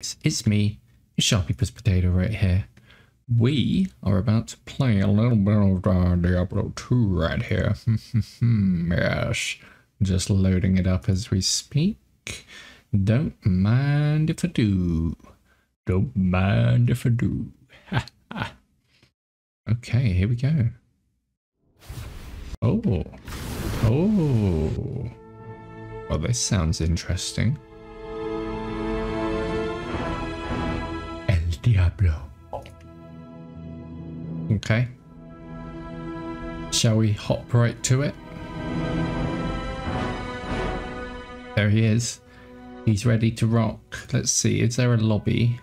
It's, me, Sharpie Potato right here. We are about to play a little bit of uh, Diablo 2 right here. yes, just loading it up as we speak. Don't mind if I do. Don't mind if I do. okay, here we go. Oh. Oh. Well, this sounds interesting. Diablo. Okay. Shall we hop right to it? There he is. He's ready to rock. Let's see, is there a lobby?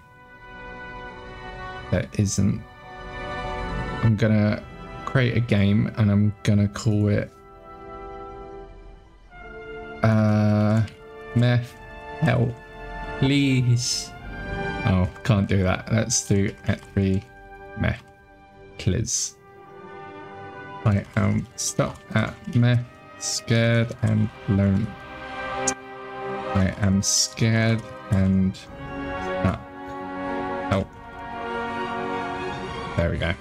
There isn't. I'm gonna create a game and I'm gonna call it uh Meph help please oh can't do that. Let's do three Meph please I am stuck at Meph scared and alone. I am scared and stuck. Help there we go.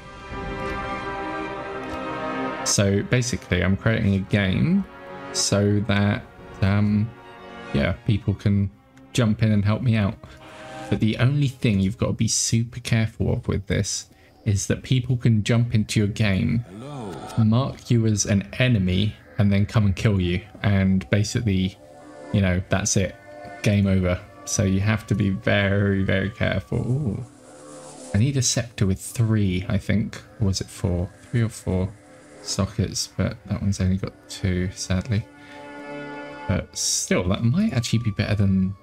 So basically I'm creating a game so that um, yeah, people can jump in and help me out. But the only thing you've got to be super careful of with this is that people can jump into your game, mark you as an enemy, and then come and kill you. And basically, you know, that's it. Game over. So you have to be very, very careful. Ooh. I need a scepter with three, I think. Or was it four? Three or four sockets, but that one's only got two, sadly. But still, that might actually be better than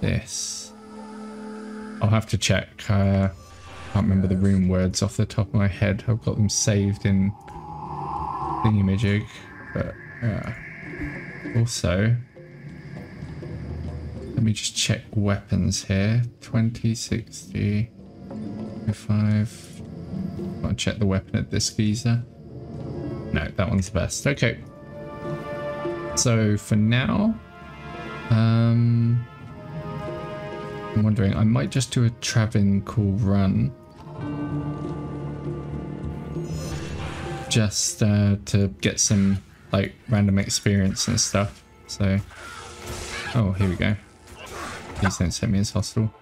this. I'll have to check. Uh, I can't remember the rune words off the top of my head. I've got them saved in thingamajig. But yeah. Also, let me just check weapons here. 20, 60, 5. I'll check the weapon at this geezer. No, that one's the best. Okay. So for now, um, I'm wondering, I might just do a Travincal run. Just uh, to get some like random experience and stuff. So, oh, here we go. Please don't send me as hostile.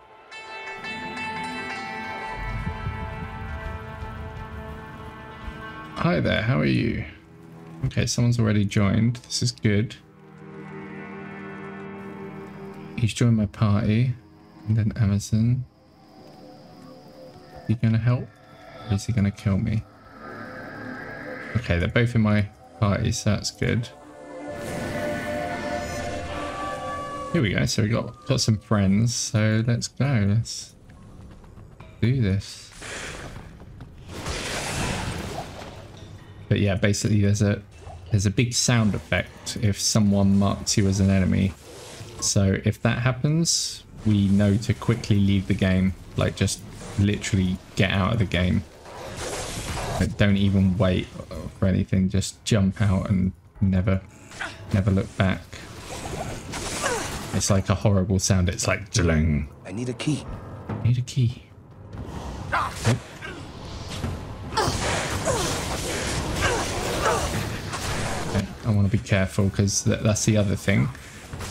Hi there, how are you? Okay, someone's already joined. This is good. He's joined my party. And then Amazon. He gonna help? Or is he gonna kill me? Okay, they're both in my party, so that's good. Here we go. So we got got some friends. So let's go. Let's do this. But yeah, basically there's a there's a big sound effect if someone marks you as an enemy. So if that happens, we know to quickly leave the game. Like just literally get out of the game. Like don't even wait for anything. Just jump out and never, never look back. It's like a horrible sound. It's like dling. I need a key. I need a key. Oh. I want to be careful because th that's the other thing.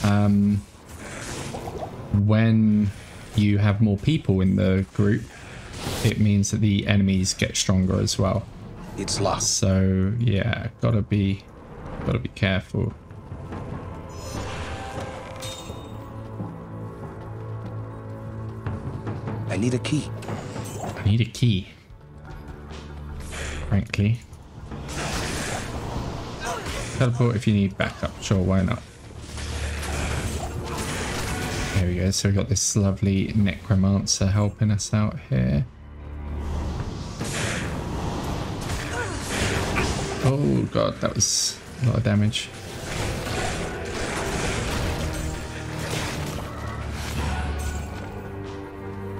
Um, when you have more people in the group, it means that the enemies get stronger as well. It's locked. So yeah, gotta be, gotta be careful. I need a key. I need a key. Frankly. Teleport if you need backup. Sure, why not? We go. So we've got this lovely necromancer helping us out here. Oh god, that was a lot of damage.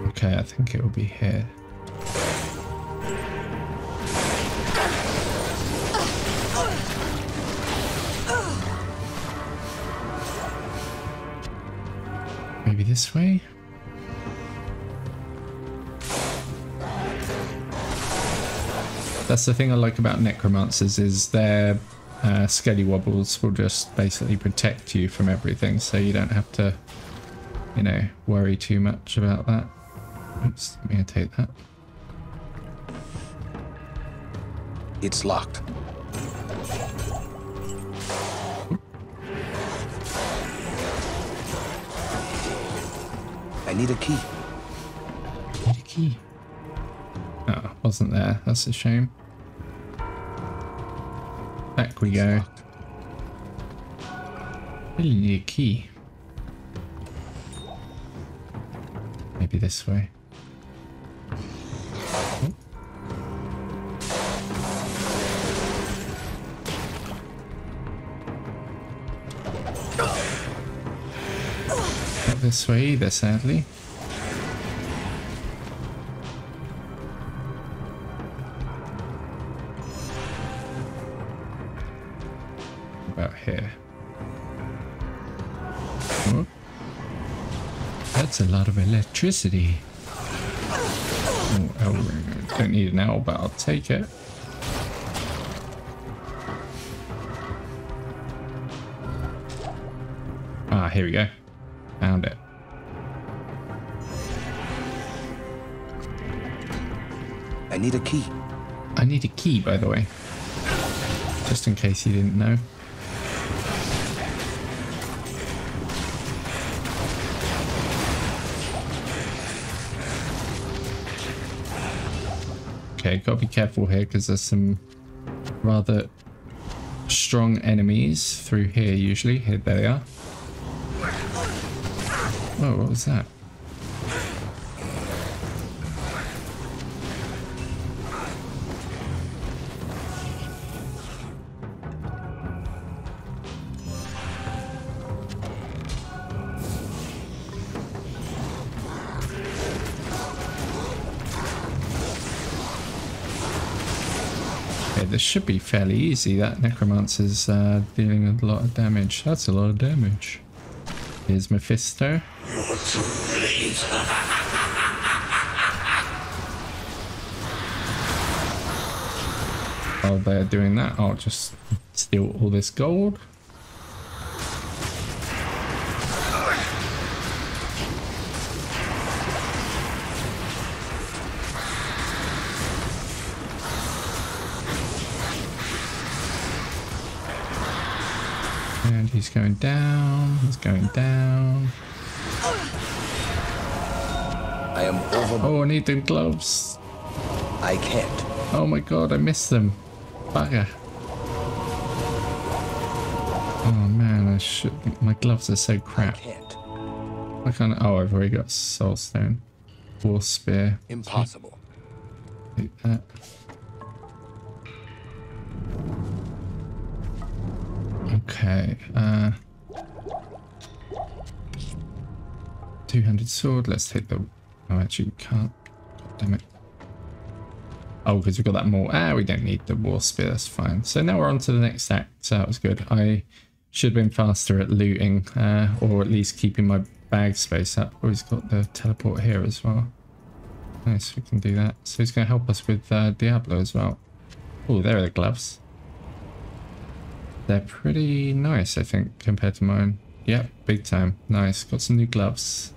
Okay, I think it will be here. this way? That's the thing I like about necromancers is their uh, wobbles will just basically protect you from everything so you don't have to, you know, worry too much about that. Oops, let me take that. It's locked. Need a key. Need a key. Oh, wasn't there. That's a shame. Back we go. Locked. Really need a key. Maybe this way. This way either, sadly. About here. Oh. That's a lot of electricity. Oh. I don't need an L, but I'll take it. Ah, here we go. Need a key. I need a key, by the way. Just in case you didn't know. Okay, gotta be careful here because there's some rather strong enemies through here usually. Here they are. Oh, what was that? This should be fairly easy. That necromancer's uh, dealing a lot of damage. That's a lot of damage. Here's Mephisto. While they're doing that, I'll just steal all this gold. He's going down, he's going down. I am over. Oh, I need the gloves. I can't. Oh my god, I missed them. Bugger. Oh man, I should. My gloves are so crap. I can't. I can't. Oh, I've already got soul stone. War spear. Impossible. Take that. Okay. Uh. Two-handed sword. Let's take the. Oh, actually, we can't. God damn it. Oh, because we've got that more. Ah, we don't need the war spear. That's fine. So now we're on to the next act. So that was good. I should have been faster at looting, uh, or at least keeping my bag space up. Oh, he's got the teleport here as well. Nice, we can do that. So he's going to help us with uh, Diablo as well. Oh, there are the gloves. They're pretty nice, I think, compared to mine. Yep, big time. Nice. Got some new gloves.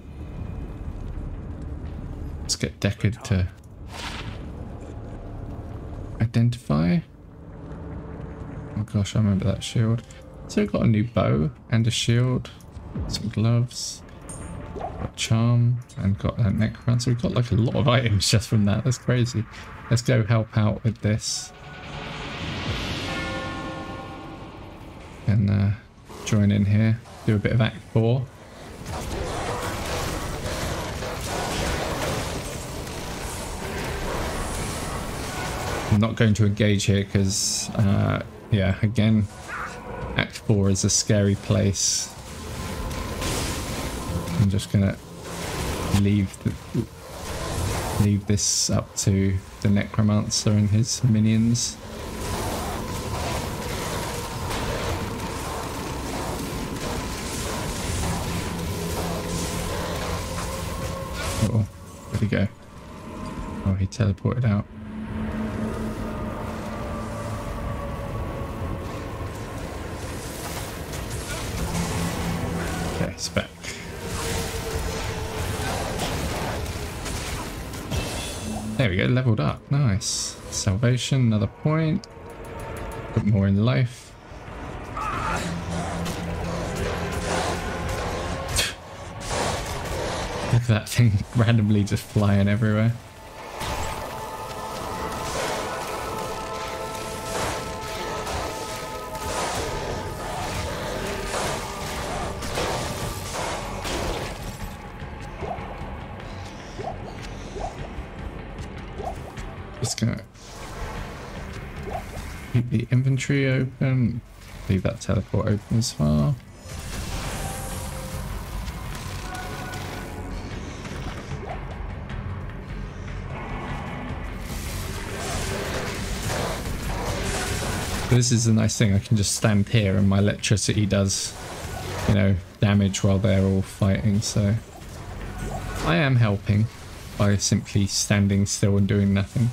Let's get Deckard to identify. Oh gosh, I remember that shield. So got a new bow and a shield. Some gloves. a charm and got that necromancer. We've got like a lot of items just from that. That's crazy. Let's go help out with this. And uh, join in here. Do a bit of Act 4. I'm not going to engage here because, uh, yeah, again, Act 4 is a scary place. I'm just gonna leave the, leave this up to the necromancer and his minions. he teleported out. Okay, it's back. There we go, leveled up. Nice. Salvation, another point. Put more in life. Look at that thing randomly just flying everywhere. Open. Leave that teleport open as well. This is a nice thing. I can just stand here and my electricity does, you know, damage while they're all fighting. So I am helping by simply standing still and doing nothing.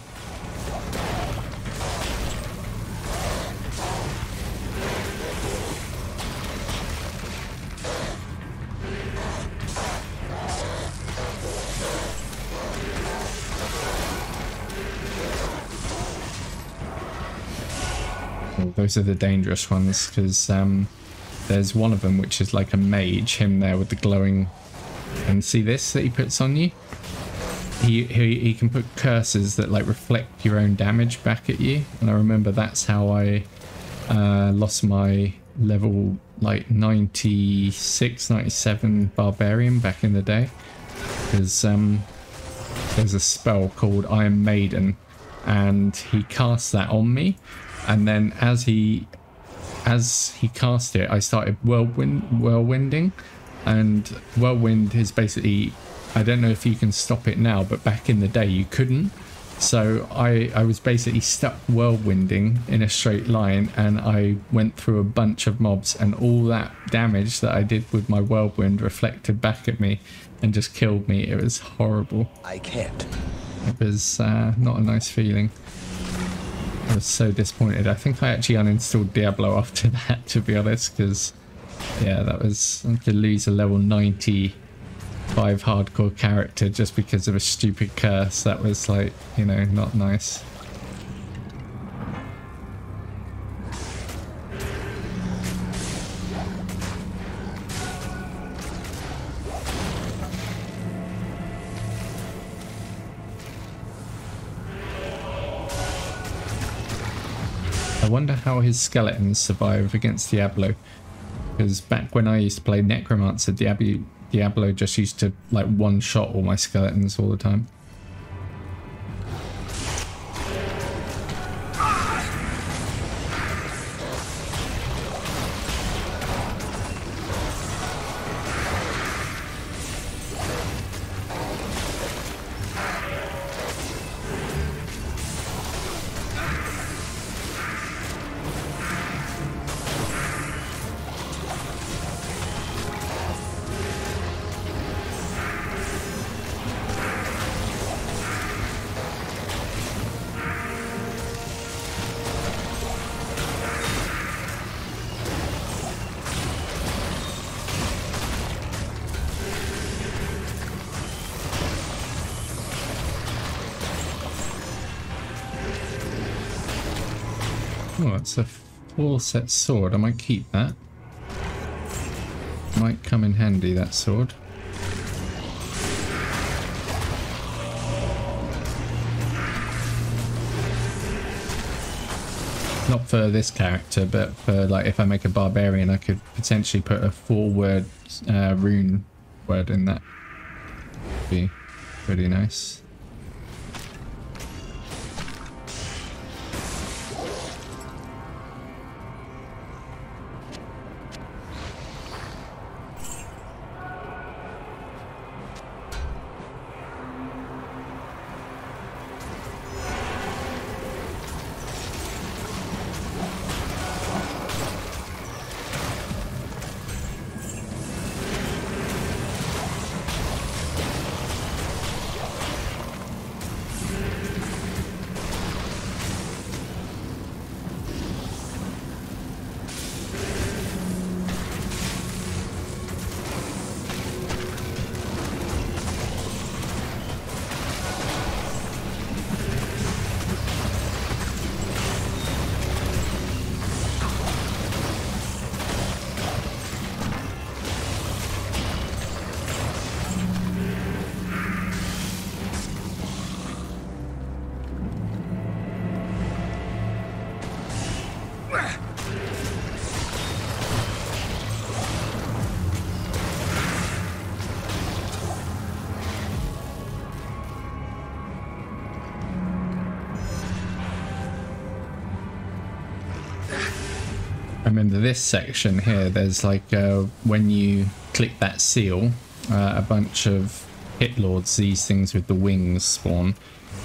Those are the dangerous ones because um, there's one of them which is like a mage, him there with the glowing. And see this that he puts on you? He, he, he can put curses that like reflect your own damage back at you. And I remember that's how I uh, lost my level like 96, 97 barbarian back in the day. Because um, there's a spell called Iron Maiden and he cast that on me and then as he as he cast it I started whirlwind whirlwinding and whirlwind is basically I don't know if you can stop it now but back in the day you couldn't so I I was basically stuck whirlwinding in a straight line and I went through a bunch of mobs and all that damage that I did with my whirlwind reflected back at me and just killed me it was horrible I can't. it was uh, not a nice feeling. I was so disappointed. I think I actually uninstalled Diablo after that, to be honest, because, yeah, that was to lose a level 95 hardcore character just because of a stupid curse. That was, like, you know, not nice. Wonder how his skeletons survive against Diablo. Because back when I used to play Necromancer, Diablo, Diablo just used to like one shot all my skeletons all the time. Full set sword. I might keep that. Might come in handy, that sword. Not for this character, but for like if I make a barbarian, I could potentially put a four word uh, rune word in that. Be pretty nice. Remember this section here, there's like uh, when you click that seal, uh, a bunch of pit lords, these things with the wings spawn.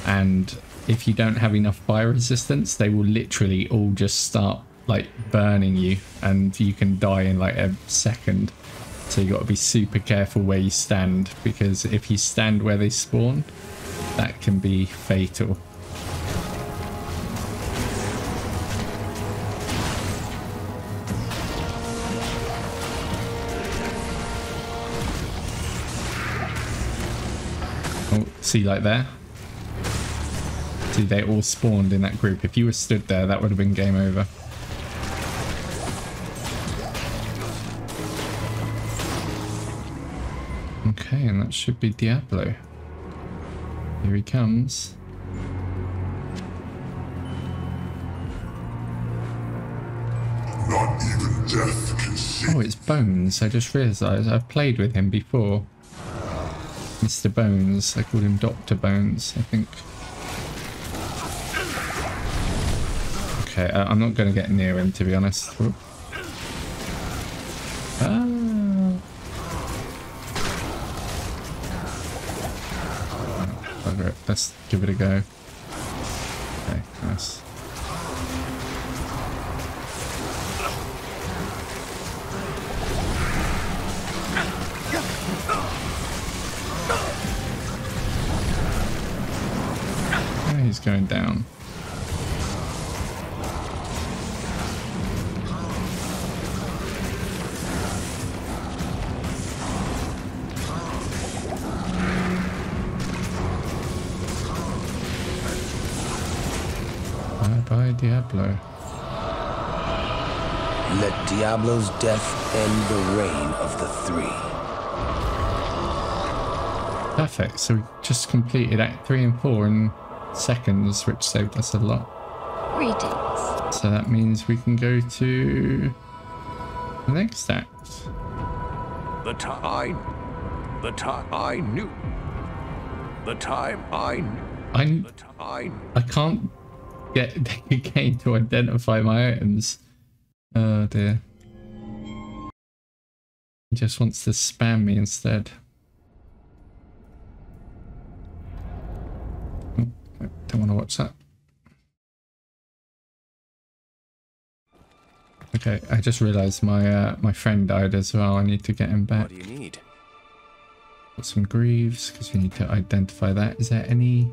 And if you don't have enough fire resistance, they will literally all just start like burning you and you can die in like a second. So you got to be super careful where you stand because if you stand where they spawn, that can be fatal. See like there? See, they all spawned in that group. If you were stood there, that would have been game over. Okay, and that should be Diablo. Here he comes. Not even death can see. Oh, it's Bones. I just realised I've played with him before. Mr. Bones. I called him Dr. Bones, I think. Okay, uh, I'm not going to get near him, to be honest. Ah. Let's give it a go. Okay, nice. Going down. Bye bye, Diablo. Let Diablo's death end the reign of the three. Perfect. So we just completed Act 3 and 4 in seconds, which saved us a lot. Greetings. So that means we can go to the next act. The time. The time I knew. The time I knew. I, The time. I can't get the game to identify my items. Oh dear. He just wants to spam me instead. Oh, I don't want to watch that. Okay, I just realised my uh, my friend died as well. I need to get him back. What do you need? Got some greaves because we need to identify that. Is there any?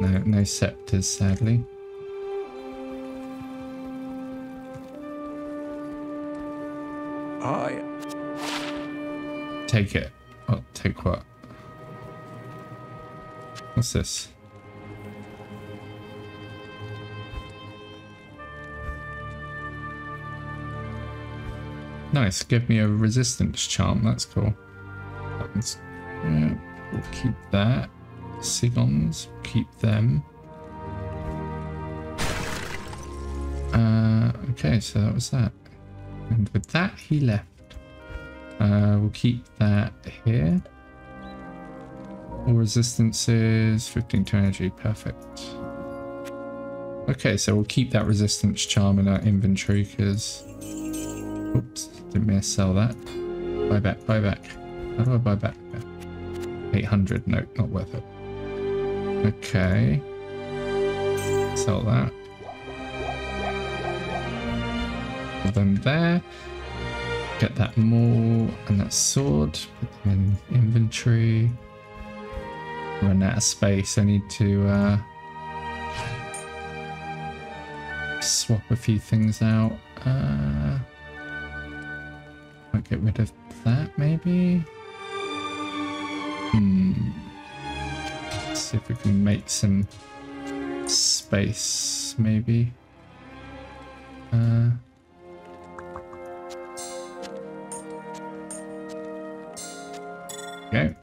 No, no scepters, sadly. I. Take it. Oh, take what? What's this? Nice. Give me a resistance charm. That's cool. That's, yeah, we'll keep that. Sigon's, keep them. Uh, okay, so that was that. And with that, he left. Uh, we'll keep that here. All resistances, 15 to energy, perfect. Okay, so we'll keep that resistance charm in our inventory because... Oops, didn't mean to sell that. Buy back, buy back. How do I buy back? 800, no, not worth it. Okay. Sell that. Put them there. Get that maul and that sword. Put them in inventory. Run out of space. I need to uh, swap a few things out. Uh, might get rid of that maybe. Hmm. Let's see if we can make some space maybe. Uh, Okay.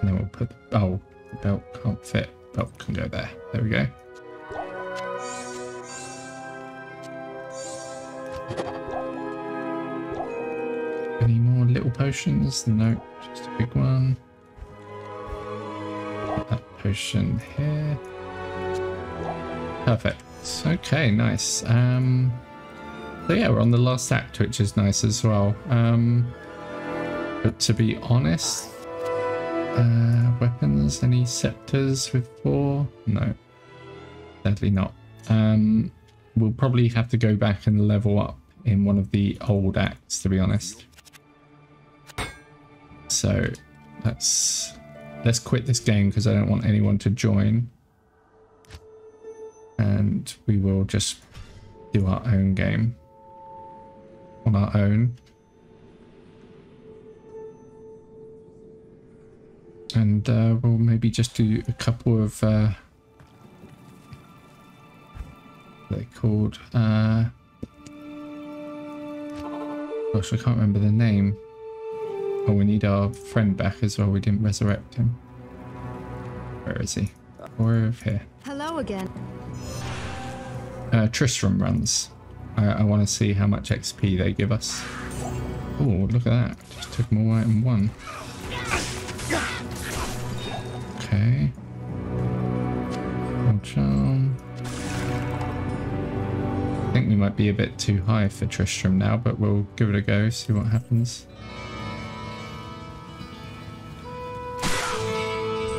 And then we'll put, oh, belt can't fit. Belt can go there. There we go. Any more little potions? No, just a big one. That potion here. Perfect. Okay, nice. Um, So yeah, we're on the last act, which is nice as well. Um, but to be honest, uh, weapons, any scepters with four? No, sadly not. Um, we'll probably have to go back and level up in one of the old acts, to be honest. So let's let's quit this game because I don't want anyone to join. And we will just do our own game on our own. And uh, we'll maybe just do a couple of uh, what are they called? Uh, gosh, I can't remember the name. Oh, we need our friend back as well. We didn't resurrect him. Where is he? Or here. Hello again. Uh, Tristram runs. I, I want to see how much XP they give us. Oh, look at that. Just took them all out in one. Okay. Charm. I think we might be a bit too high for Tristram now, but we'll give it a go, see what happens.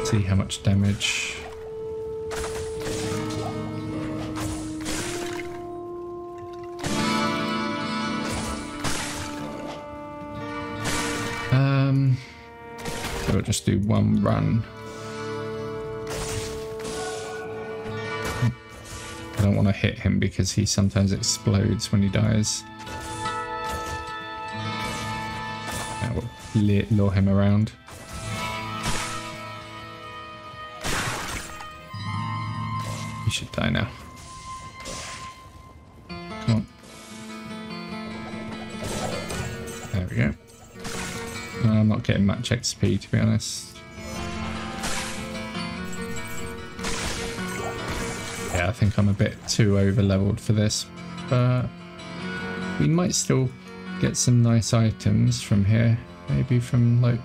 See how much damage. Um, so we'll just do one run. I don't want to hit him because he sometimes explodes when he dies. That will lure him around. Much XP to be honest. Yeah, I think I'm a bit too over leveled for this, but we might still get some nice items from here. Maybe from like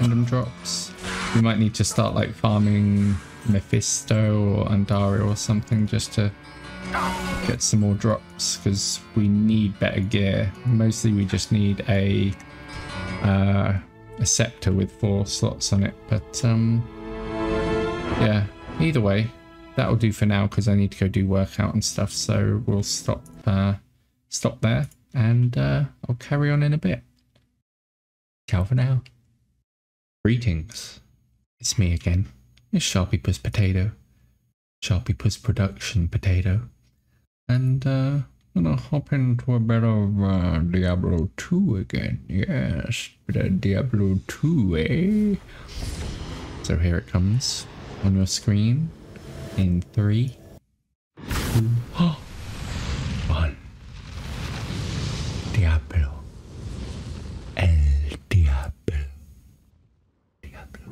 random drops. We might need to start like farming Mephisto or Andari or something just to get some more drops because we need better gear. Mostly we just need a uh, a scepter with four slots on it. But um, yeah, either way, that'll do for now because I need to go do workout and stuff. So we'll stop uh, stop there, and uh, I'll carry on in a bit. Ciao for now. Greetings. It's me again. It's Sharpypus Potato. Sharpypus Production Potato. And uh gonna hop into a bit of uh, Diablo 2 again. Yes, bit Diablo 2, eh? So here it comes on your screen in three, two, one. Diablo. El Diablo. Diablo.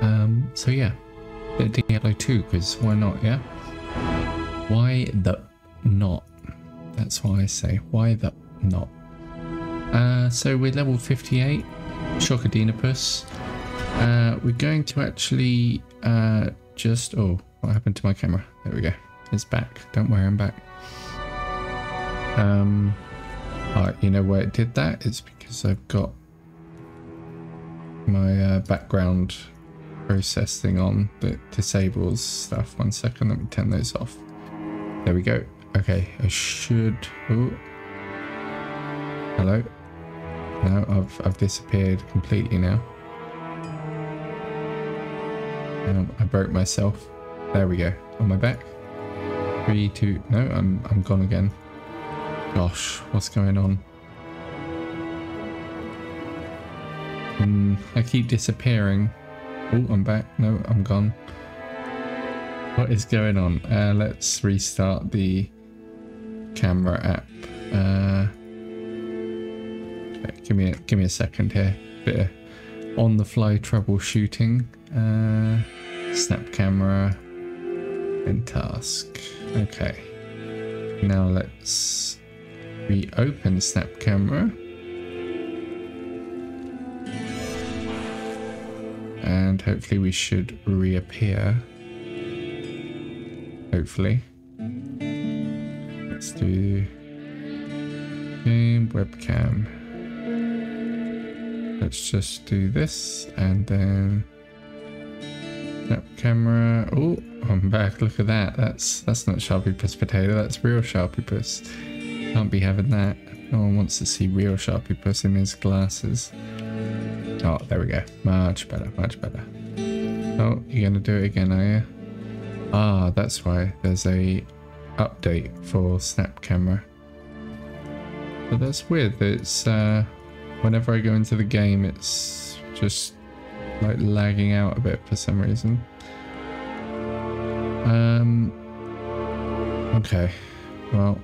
Um, so yeah, Diablo 2, because why not, yeah? Why the not? That's why I say, why the not? Uh, so we're level 58, Shockadinopus. Uh, we're going to actually uh, just, oh, what happened to my camera? There we go. It's back. Don't worry, I'm back. Um, alright, you know why it did that? It's because I've got my uh, background process thing on that disables stuff. One second, let me turn those off. There we go. Okay, I should. Hello. No, I've I've disappeared completely now. Um, I broke myself. There we go. On my back. Three, two. No, I'm I'm gone again. Gosh, what's going on? Hmm, I keep disappearing. Oh, I'm back. No, I'm gone. What is going on? Uh, let's restart the camera app. Uh, give me a, give me a second here. Bit of on the fly troubleshooting. Uh, snap camera and task. Okay. Now let's reopen snap camera. And hopefully we should reappear. Hopefully. Let's do game webcam. Let's just do this and then snap camera. Oh, I'm back. Look at that. That's that's not Sharpie potato. That's real Sharpypus. Can't be having that. No one wants to see real Sharpypus in his glasses. Oh, there we go. Much better, much better. Oh, you're gonna do it again, are you? Ah, that's why there's a update for Snap Camera. But that's weird it's uh, whenever I go into the game, it's just like lagging out a bit for some reason. Um. Okay. Well,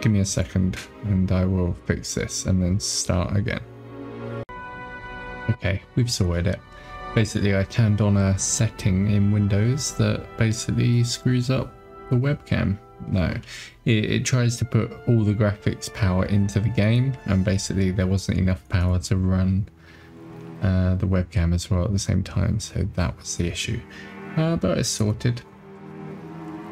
give me a second and I will fix this and then start again. Okay, we've sorted it. Basically, I turned on a setting in Windows that basically screws up the webcam. No, it, it tries to put all the graphics power into the game, and basically there wasn't enough power to run uh, the webcam as well at the same time, so that was the issue. Uh, but it's sorted.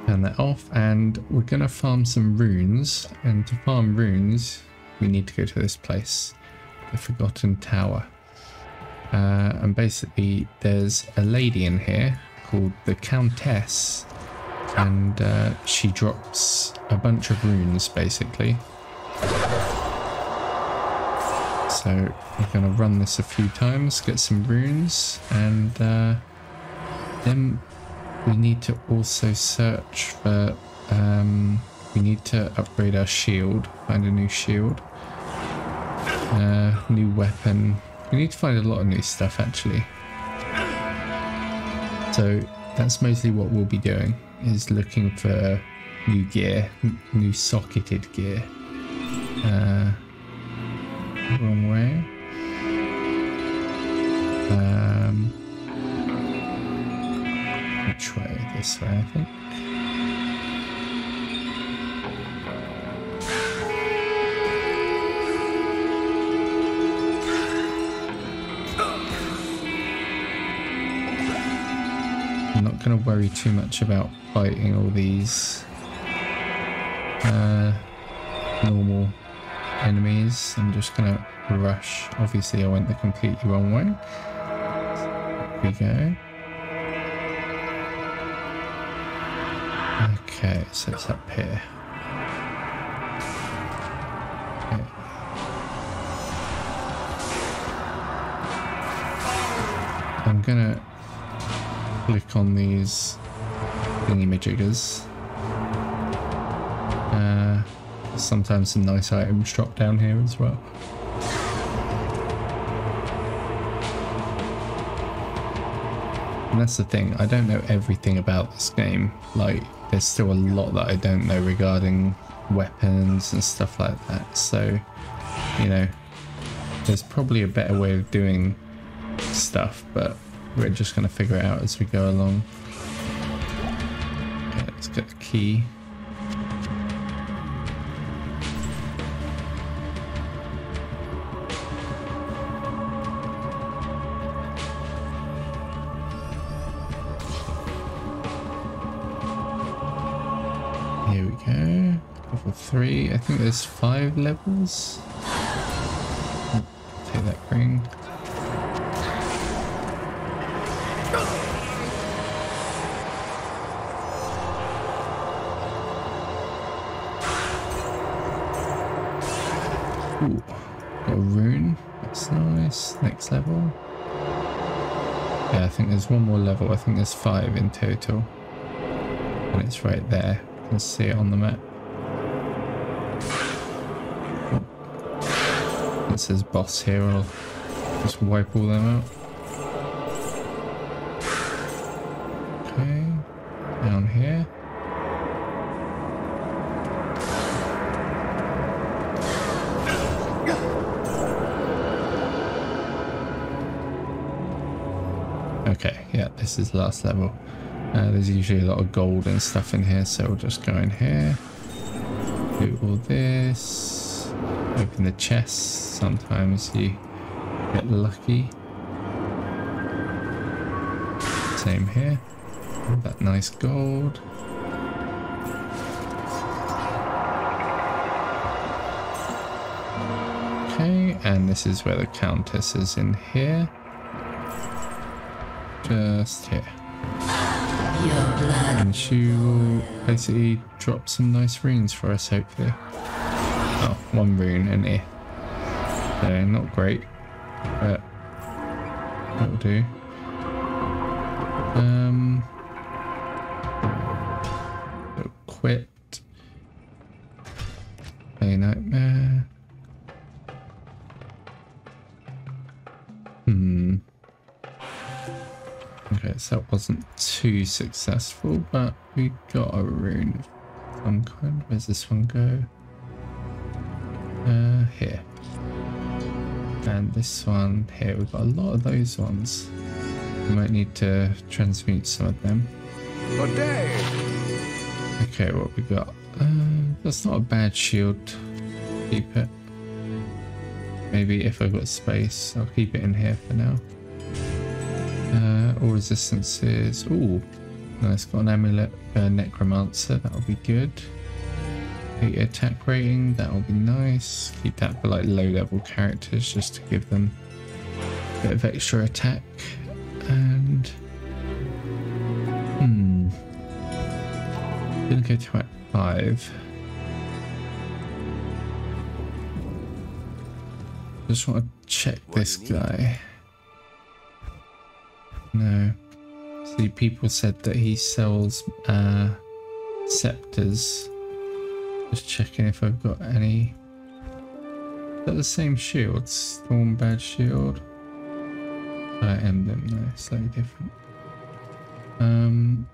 Turn that off, and we're gonna farm some runes. And to farm runes, we need to go to this place, the Forgotten Tower. Uh, and basically, there's a lady in here called the Countess, and uh, she drops a bunch of runes basically. So we're going to run this a few times, get some runes, and uh, then we need to also search for. Um, we need to upgrade our shield, find a new shield, uh, new weapon. We need to find a lot of new stuff actually. So that's mostly what we'll be doing is looking for new gear, new socketed gear. Uh, wrong way. Um, which way? This way, I think. Not going to worry too much about fighting all these uh, normal enemies. I'm just going to rush. Obviously, I went the completely wrong way. Here we go. Okay, so it's up here. I'm gonna click on these thingy majiggers. Uh, sometimes some nice items drop down here as well. And that's the thing, I don't know everything about this game. Like, there's still a lot that I don't know regarding weapons and stuff like that. So, you know, there's probably a better way of doing stuff, but we're just going to figure it out as we go along. Okay, let's get the key. Here we go. Level three. I think there's five levels. Take that ring. Ooh, got a rune. That's nice. Next level. Yeah, I think there's one more level. I think there's five in total. And it's right there. You can see it on the map. Oh. It says boss here. I'll just wipe all them out. this is the last level. Uh, there's usually a lot of gold and stuff in here, so we'll just go in here. Do all this. Open the chest. Sometimes you get lucky. Same here. That nice gold. Okay, and this is where the Countess is in here. Just here. And she will basically drop some nice runes for us, hopefully. Oh, one rune in here. So, not great, but that'll do. Um, too successful, but we got a rune of some kind. Where's this one go? Uh, here. And this one here. We've got a lot of those ones. We might need to transmute some of them. Good day. Okay, what we got? Uh, that's not a bad shield. Keep it. Maybe if I've got space, I'll keep it in here for now. Uh, all resistances. Ooh, nice. Got an amulet uh, necromancer. That'll be good. The attack rating. That'll be nice. Keep that for like low level characters just to give them a bit of extra attack. And hmm, gonna go to Act Five. Just want to check this guy. People said that he sells uh, scepters. Just checking if I've got any. Is that the same shield? Storm Badge shield? Uh, emblem, no, slightly different. Um,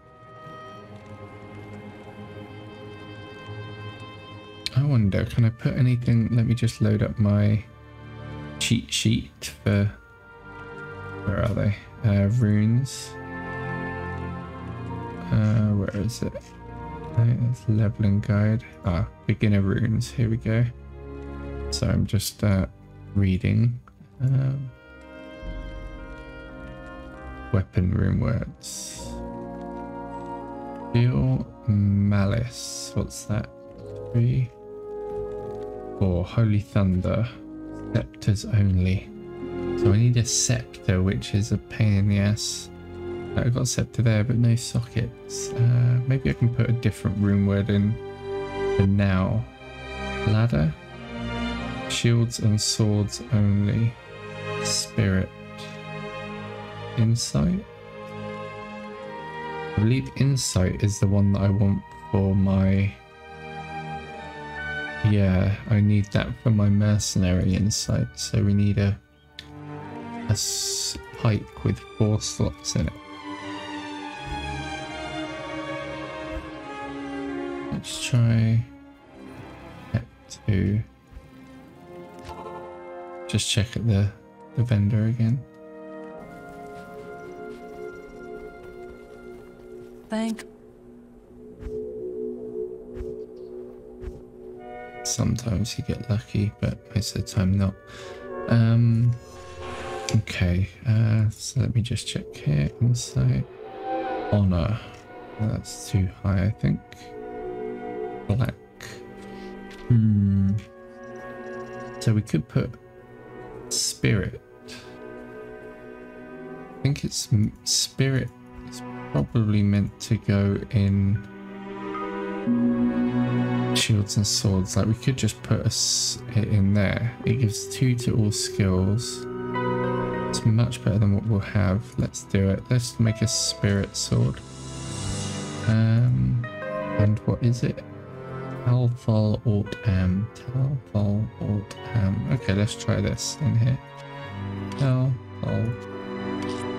I wonder, can I put anything? Let me just load up my cheat sheet for. Where are they? Uh, runes. Uh, where is it? I think that's leveling guide. Ah, beginner runes. Here we go. So I'm just uh, reading. Um, weapon rune words. Feel malice. What's that? Three. Four. Holy thunder. Scepters only. So I need a scepter, which is a pain in the ass. I've got a scepter there, but no sockets. Uh, maybe I can put a different rune word in for now. Ladder. Shields and swords only. Spirit. Insight. I believe insight is the one that I want for my... Yeah, I need that for my mercenary insight. So we need a a pike with four slots in it. Let's try to just check at the, the vendor again. Thank. Sometimes you get lucky, but most of the time not. Um, okay, uh, so let me just check here. Insight, honor. That's too high, I think. Black. Hmm. So we could put spirit. I think it's spirit. It's probably meant to go in shields and swords. Like we could just put us it in there. It gives two to all skills. It's much better than what we'll have. Let's do it. Let's make a spirit sword. Um, and what is it? Talval Alt M. Talval Alt M. Okay, let's try this in here. Talval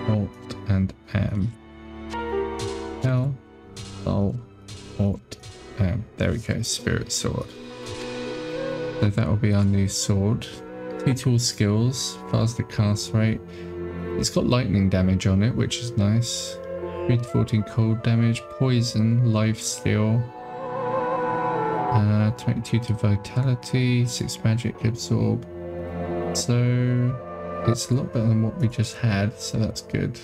Alt and Am. Talval Alt Am. There we go, Spirit Sword. So that will be our new sword. Two tool skills, faster cast rate. It's got lightning damage on it, which is nice. 3 to 14 cold damage, poison, life steal. Uh, 22 to vitality, 6 magic absorb. So it's a lot better than what we just had, so that's good.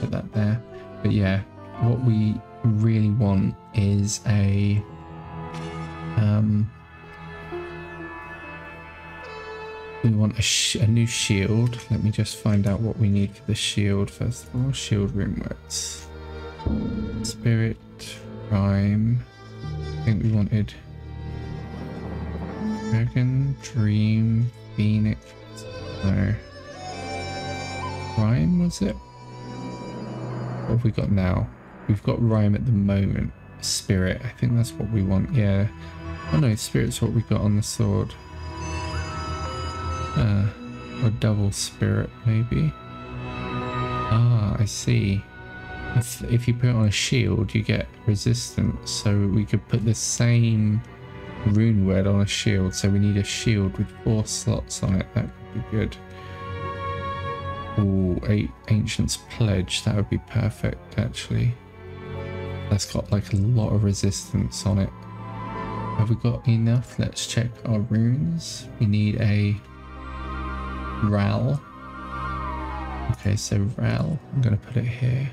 Put that there. But yeah, what we really want is a um We want a, a new shield. Let me just find out what we need for the shield first of all. Shield rune words. Spirit, Rhyme. Think we wanted Dragon, Dream, Phoenix. No. Rhyme was it? What have we got now? We've got Rhyme at the moment. Spirit. I think that's what we want. Yeah. Oh no, Spirit's what we got on the sword. Uh, or double Spirit maybe. Ah, I see. If, you put it on a shield, you get resistance. So we could put the same rune word on a shield. So we need a shield with four slots on it. That would be good. Oh, eight Ancient's Pledge. That would be perfect, actually. That's got like a lot of resistance on it. Have we got enough? Let's check our runes. We need a Ral. Okay, so Ral. I'm going to put it here.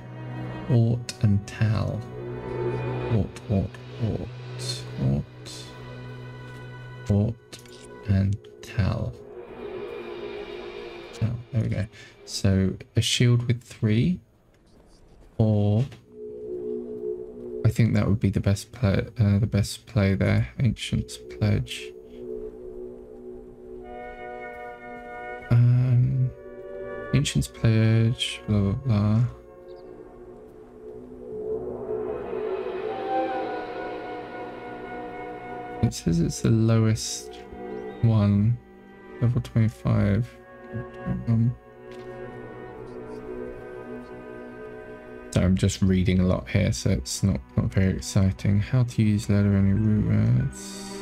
Ort and tell. Ort, Ort, Ort, Ort, Ort, and tell. Tal. There we go. So a shield with three, or I think that would be the best play. Uh, the best play there. Ancient's Pledge. Um, Ancient's Pledge. Blah blah blah. It says it's the lowest one, level 25. Um, so I'm just reading a lot here, so it's not, not very exciting. How to use ladder only rune words.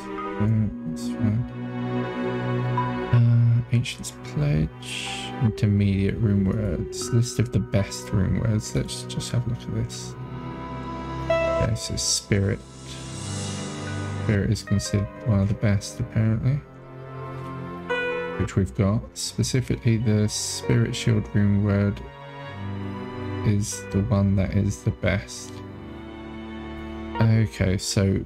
Uh, Ancient's Pledge. Intermediate rune words. List of the best rune words. Let's just have a look at this. Okay, so Spirit. Spirit is considered one of the best, apparently. Which we've got. Specifically, the Spirit Shield rune word is the one that is the best. Okay, so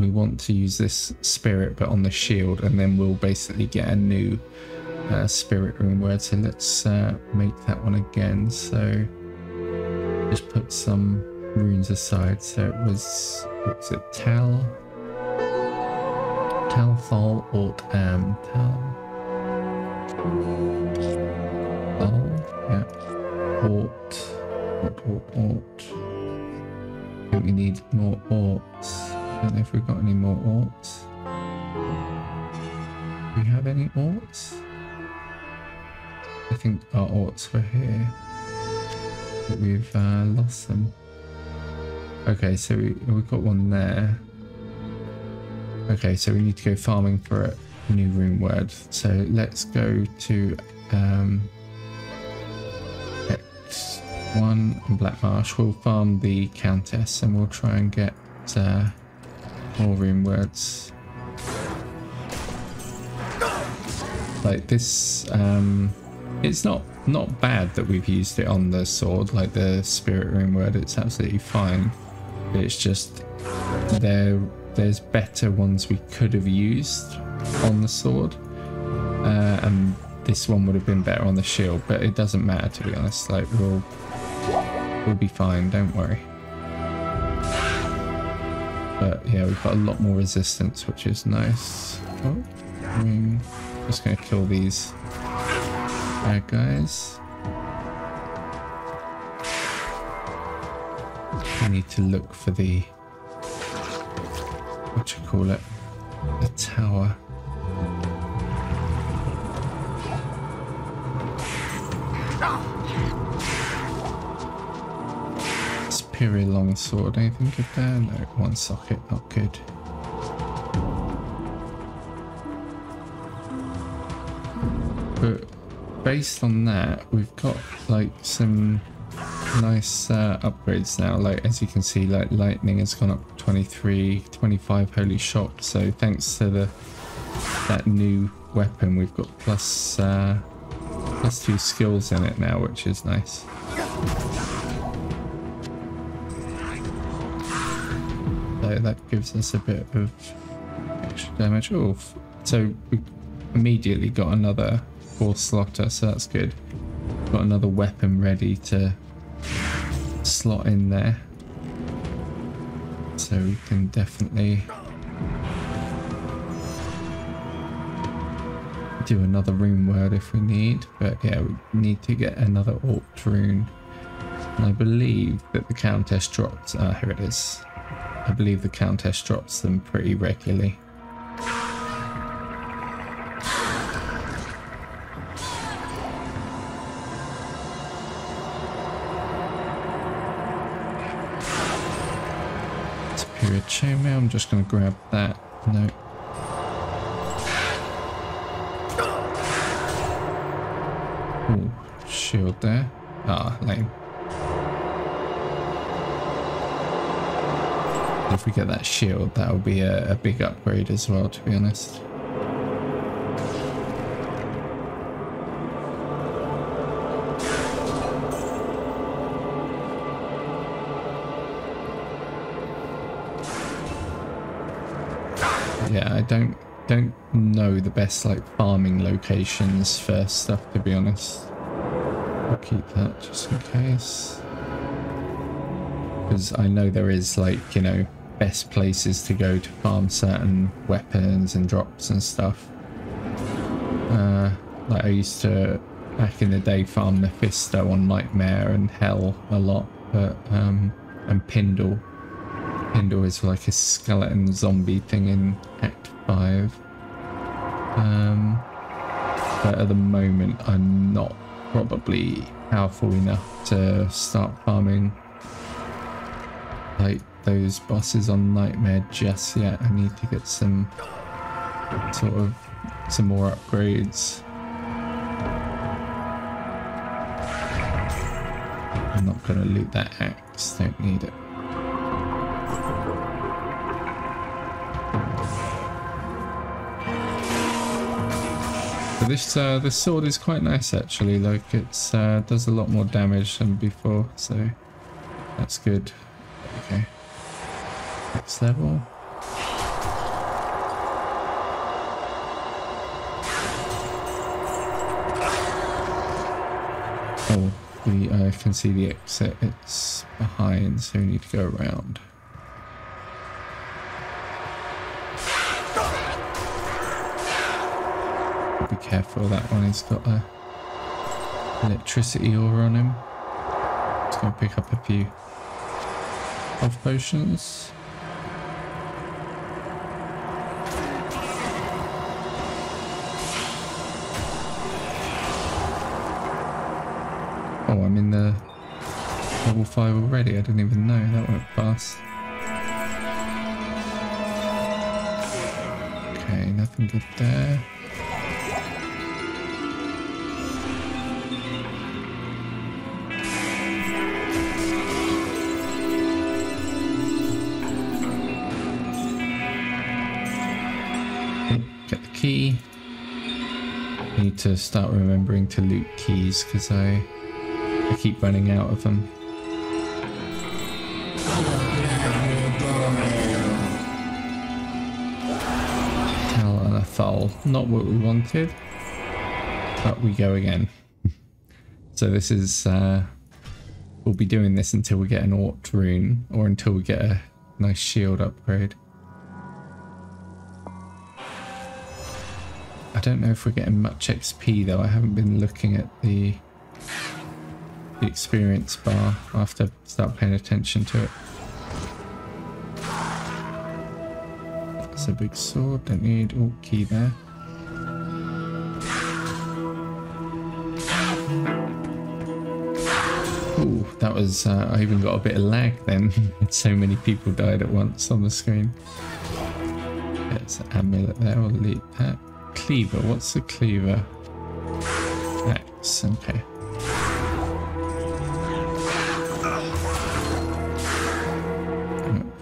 we want to use this spirit but on the shield and then we'll basically get a new uh, spirit rune word so let's uh, make that one again so just put some runes aside so it was what's it Tal Tal Thal Ort Am Tal Thal yeah Ort Ort Ort Ort we need more orts I don't know if we've got any more orts. Do we have any orts? I think our orts were here. But we've uh, lost them. Okay, so we, we've got one there. Okay, so we need to go farming for a new rune word. So let's go to um, X1 and Black Marsh. We'll farm the Countess and we'll try and get uh, more rune words. Like this, um, it's not not bad that we've used it on the sword, like the spirit rune word. It's absolutely fine. It's just there. There's better ones we could have used on the sword, uh, and this one would have been better on the shield. But it doesn't matter to be honest. Like we'll we'll be fine. Don't worry. But yeah, we've got a lot more resistance, which is nice. Oh, I mean, just gonna kill these bad guys. We need to look for the what you call it, the tower. Superior longsword, anything good there? No, one socket, not good. But based on that, we've got like some nice uh, upgrades now. Like as you can see, like lightning has gone up 23, 25 holy shock. So thanks to the that new weapon, we've got plus uh, plus two skills in it now, which is nice. So that gives us a bit of extra damage. Oh, so we immediately got another four slotter, so that's good. Got another weapon ready to slot in there. So we can definitely do another rune word if we need, but yeah, we need to get another Ort rune. And I believe that the Countess drops, ah, here it is. I believe the Countess drops them pretty regularly. Chainmail, I'm just going to grab that. No, Ooh, shield there. Ah, lame. If we get that shield, that'll be a, a big upgrade as well, to be honest. Don't don't know the best like farming locations for stuff to be honest. I'll keep that just in case. Because I know there is like, you know, best places to go to farm certain weapons and drops and stuff. Uh, like I used to back in the day farm Mephisto on Nightmare and Hell a lot, but um and Pindle. Pindle is like a skeleton zombie thing in Act 5. Um, but at the moment, I'm not probably powerful enough to start farming like those bosses on Nightmare just yet. I need to get some sort of some more upgrades. I'm not gonna loot that axe, don't need it. This uh, this sword is quite nice actually. Like it's uh, does a lot more damage than before, so that's good. Okay, next level. Oh, we uh, can see the exit. It's behind, so we need to go around. Be careful, that one has got a electricity aura on him. Just gonna pick up a few health potions. Oh, I'm in the level 5 already. I didn't even know. That went fast. Okay, nothing good there. To start remembering to loot keys because I I keep running out of them. Hell and a. Not what we wanted. But we go again. so this is uh we'll be doing this until we get an Ort rune or until we get a nice shield upgrade. Don't know if we're getting much XP though. I haven't been looking at the the experience bar. I'll have to start paying attention to it. That's a big sword. Don't need all key there. Ooh, that was. Uh, I even got a bit of lag then. so many people died at once on the screen. There's an amulet there. I'll delete that. Cleaver. What's the cleaver? Axe. Okay.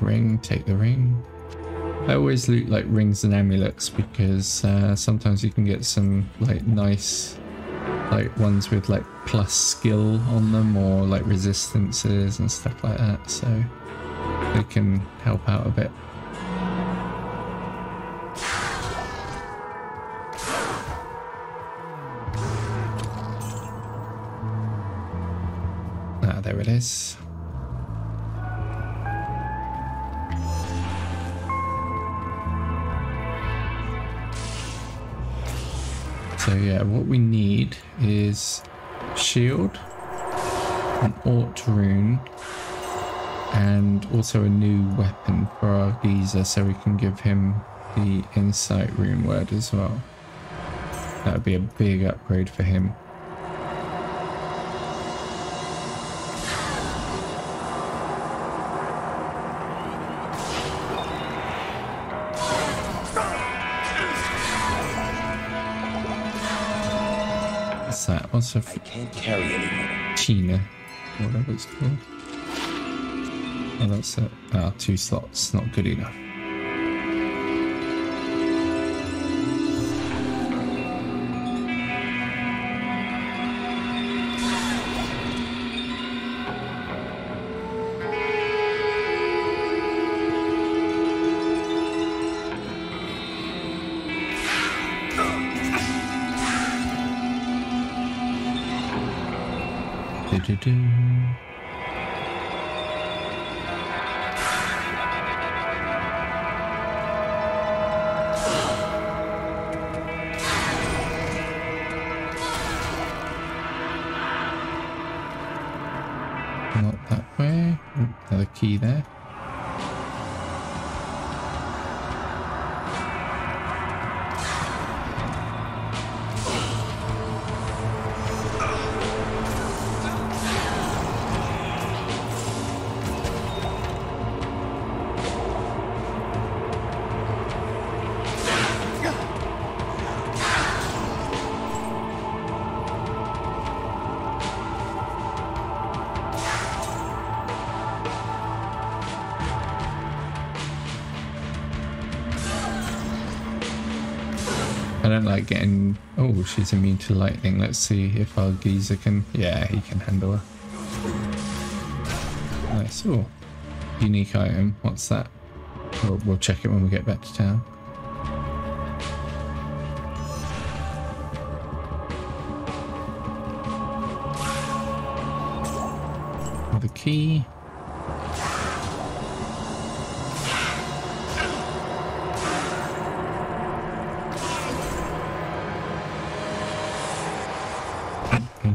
Ring. Take the ring. I always loot like rings and amulets because uh, sometimes you can get some like nice like ones with like plus skill on them or like resistances and stuff like that so they can help out a bit So yeah, what we need is shield, an Ort rune, and also a new weapon for our geezer so we can give him the insight rune word as well. That would be a big upgrade for him. What's that? What's a I can't carry anymore. China? Whatever it's called. Oh, that's it. Ah, two slots. Not good enough. Do-do-do. Not lightning. Let's see if our geezer can... Yeah, he can handle her. Nice. Oh, unique item. What's that? We'll, we'll check it when we get back to town. The key.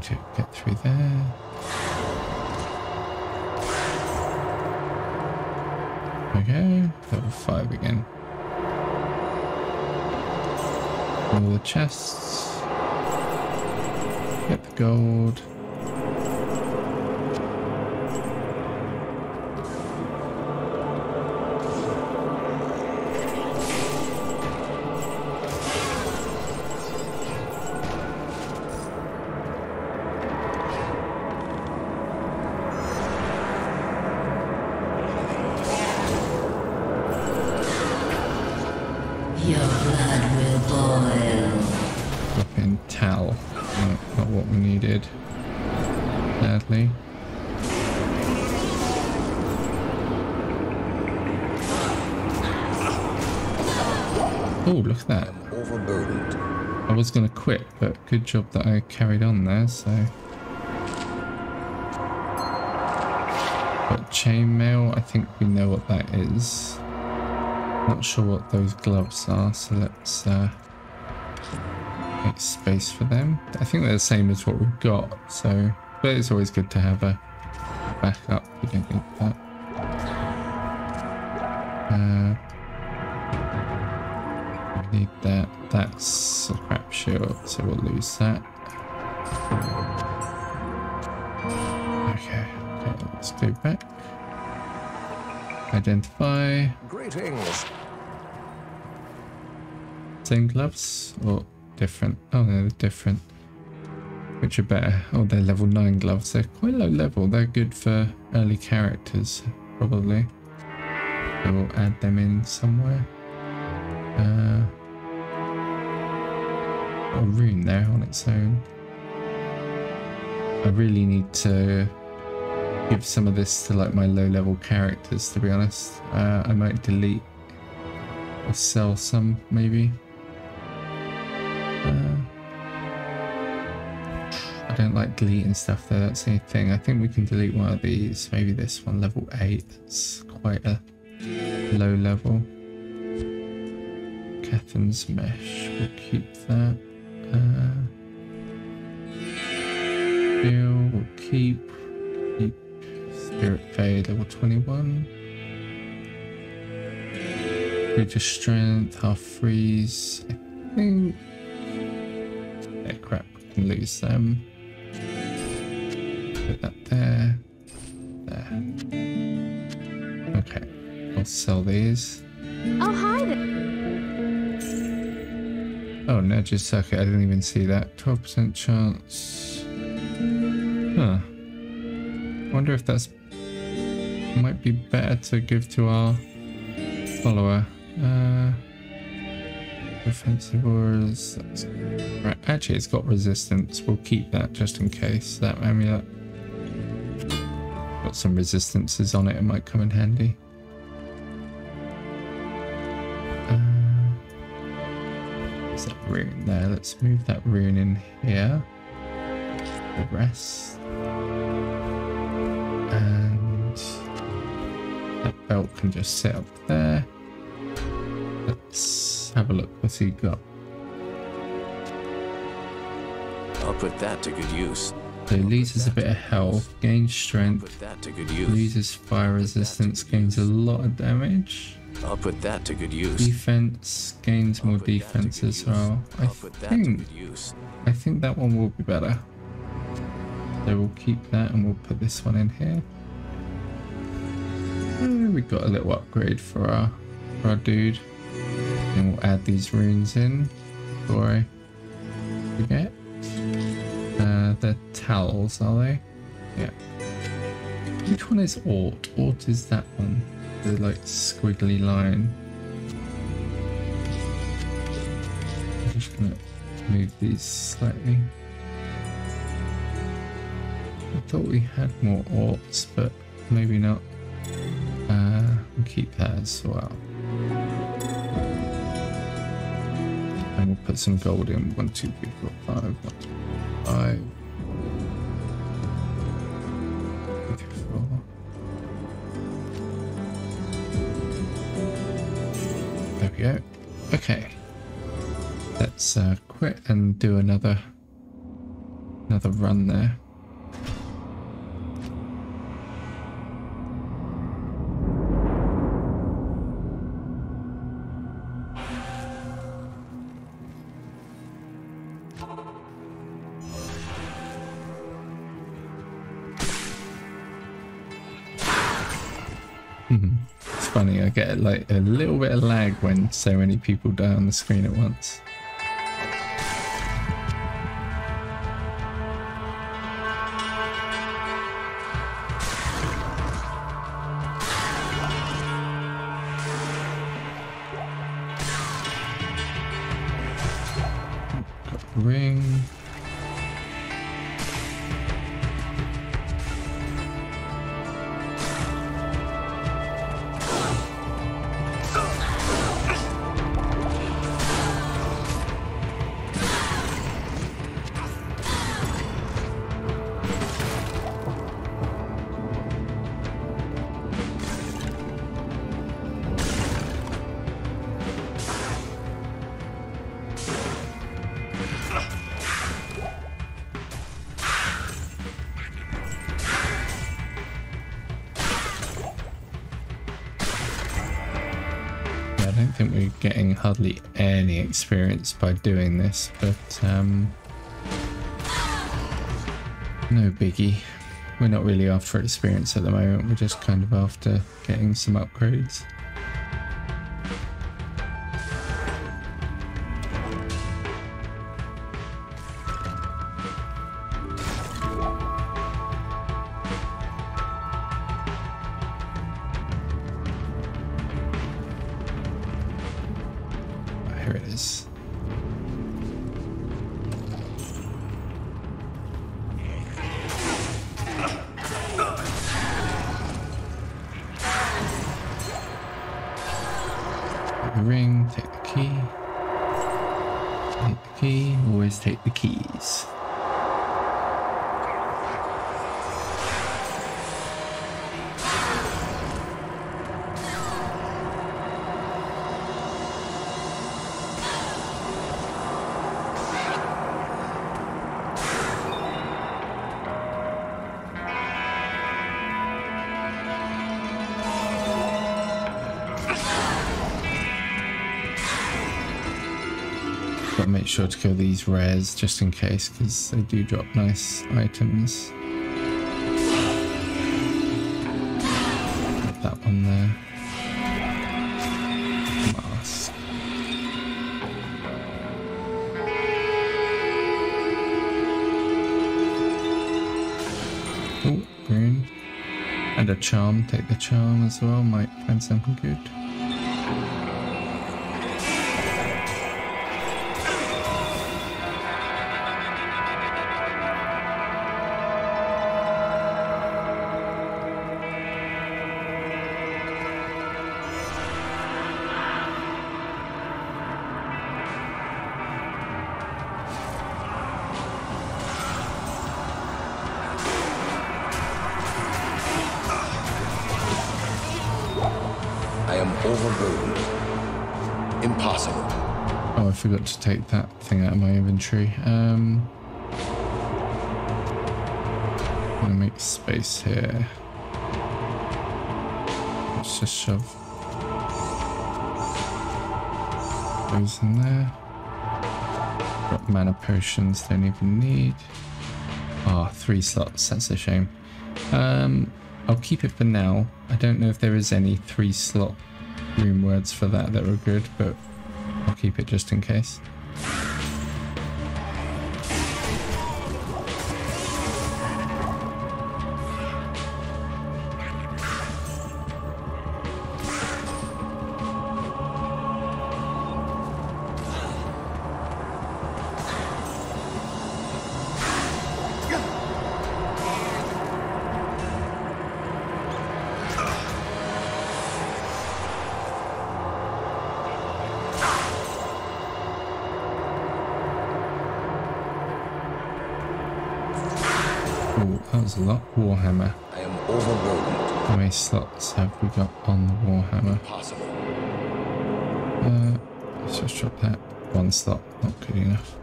To get through there. Okay, level five again. All the chests. Get the gold. Was going to quit, but good job that I carried on there, so... But chainmail, I think we know what that is. Not sure what those gloves are, so let's uh, make space for them. I think they're the same as what we've got, so... But it's always good to have a backup. We don't need that. Uh, need that. That's crap shield, so we'll lose that. Okay, okay let's go back. Identify. Greetings. Same gloves or different? Oh, no, they're different. Which are better? Oh, they're level 9 gloves. They're quite low level. They're good for early characters, probably. We'll add them in somewhere. Uh, a rune there on its own. I really need to give some of this to like my low level characters to be honest. Uh, I might delete or sell some maybe. Uh, I don't like deleting stuff there. That's the thing. I think we can delete one of these. Maybe this one, level 8. It's quite a low level. Cathan's mesh. We'll keep that. Uh, Steel, we'll keep. Keep. Spirit Fade, level 21. Creature Strength, half freeze. I think. Yeah, crap. We can lose them. Put that there. There. Okay. I'll sell these. Oh, hi there. Oh, Nedge's circuit. I didn't even see that. 12% chance. Huh. Wonder if that's might be better to give to our follower. Uh, defensive auras. Right. Actually, it's got resistance. We'll keep that just in case. That amulet. Got some resistances on it. It might come in handy. There. Let's move that rune in here. The rest. And that belt can just sit up there. Let's have a look. What's he got? I'll put that to good use. So he loses a bit of health, gains strength, Put that to good use. loses fire resistance, gains a lot of damage. I'll put that to good use. Defense gains more I'll put that to defense as well. I I'll put that to think. I think that one will be better. So we'll keep that and we'll put this one in here. And we got a little upgrade for our for our dude. And we'll add these runes in before I forget. Uh, they're Tals, are they? Yeah. Which one is Ort? Ort is that one. The like squiggly line. I'm just gonna move these slightly. I thought we had more orts, but maybe not. Uh, we'll keep that as well. And we'll put some gold in. One, two, three, four, five. One, five. Go. Okay. Let's uh, quit and do another another run there. Get like a little bit of lag when so many people die on the screen at once. By doing this, but um, no biggie. We're not really after experience at the moment, we're just kind of after getting some upgrades. Make sure to kill these rares just in case, because they do drop nice items. Put that one there. Mask. Oh, green. And a charm. Take the charm as well. Might find something good. Forgot to take that thing out of my inventory. Um, I'm gonna make space here. Let's just shove those in there. Got mana potions, don't even need. Ah, three slots, that's a shame. Um, I'll keep it for now. I don't know if there is any three slot rune words for that that were good, but keep it just in case. Warhammer. I am overburdened. How many slots have we got on the Warhammer? Impossible. Uh, let's just drop that. One slot, not good enough.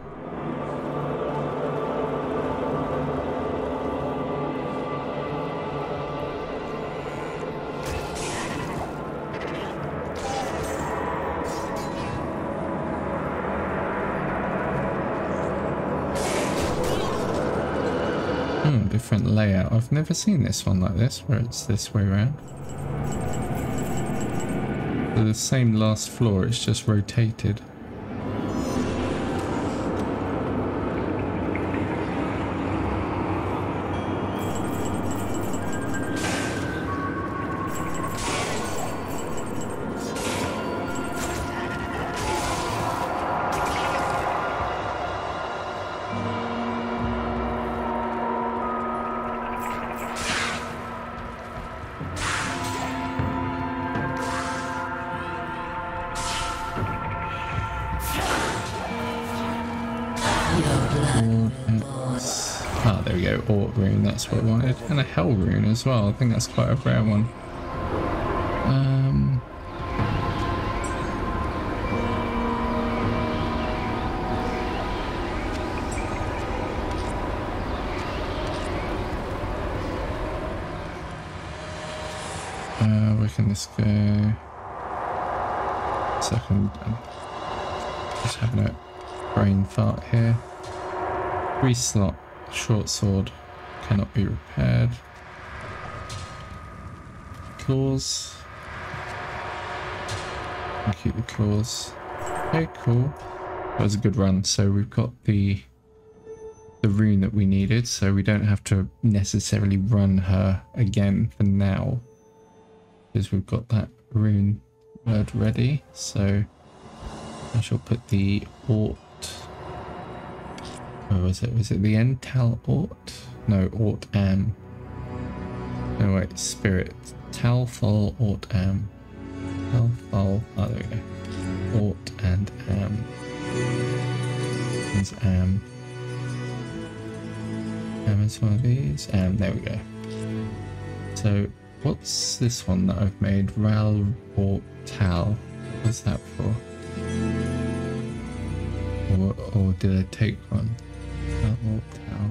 Hmm, different layout. I've never seen this one like this, where it's this way around. The same last floor, it's just rotated. There we go. Ort rune, that's what I wanted. And a hell rune as well. I think that's quite a rare one. Um, uh, where can this go? Second, um, just having a brain fart here. Three slot, short sword, cannot be repaired. Claws. I'll keep the claws. Okay, cool. That was a good run. So we've got the the rune that we needed, so we don't have to necessarily run her again for now. Because we've got that rune word ready. So I shall put the Ort Oh, where was it? Was it the Ental Ort? No, Ort Amn. No, wait, Spirit. Talfol Ort Amn. Oh, there we go. Ort and Amn. There's Amn. Amn is one of these. Amn, there we go. So, what's this one that I've made? Ral Ort Tal. What's that for? Or, or did I take one? Tal.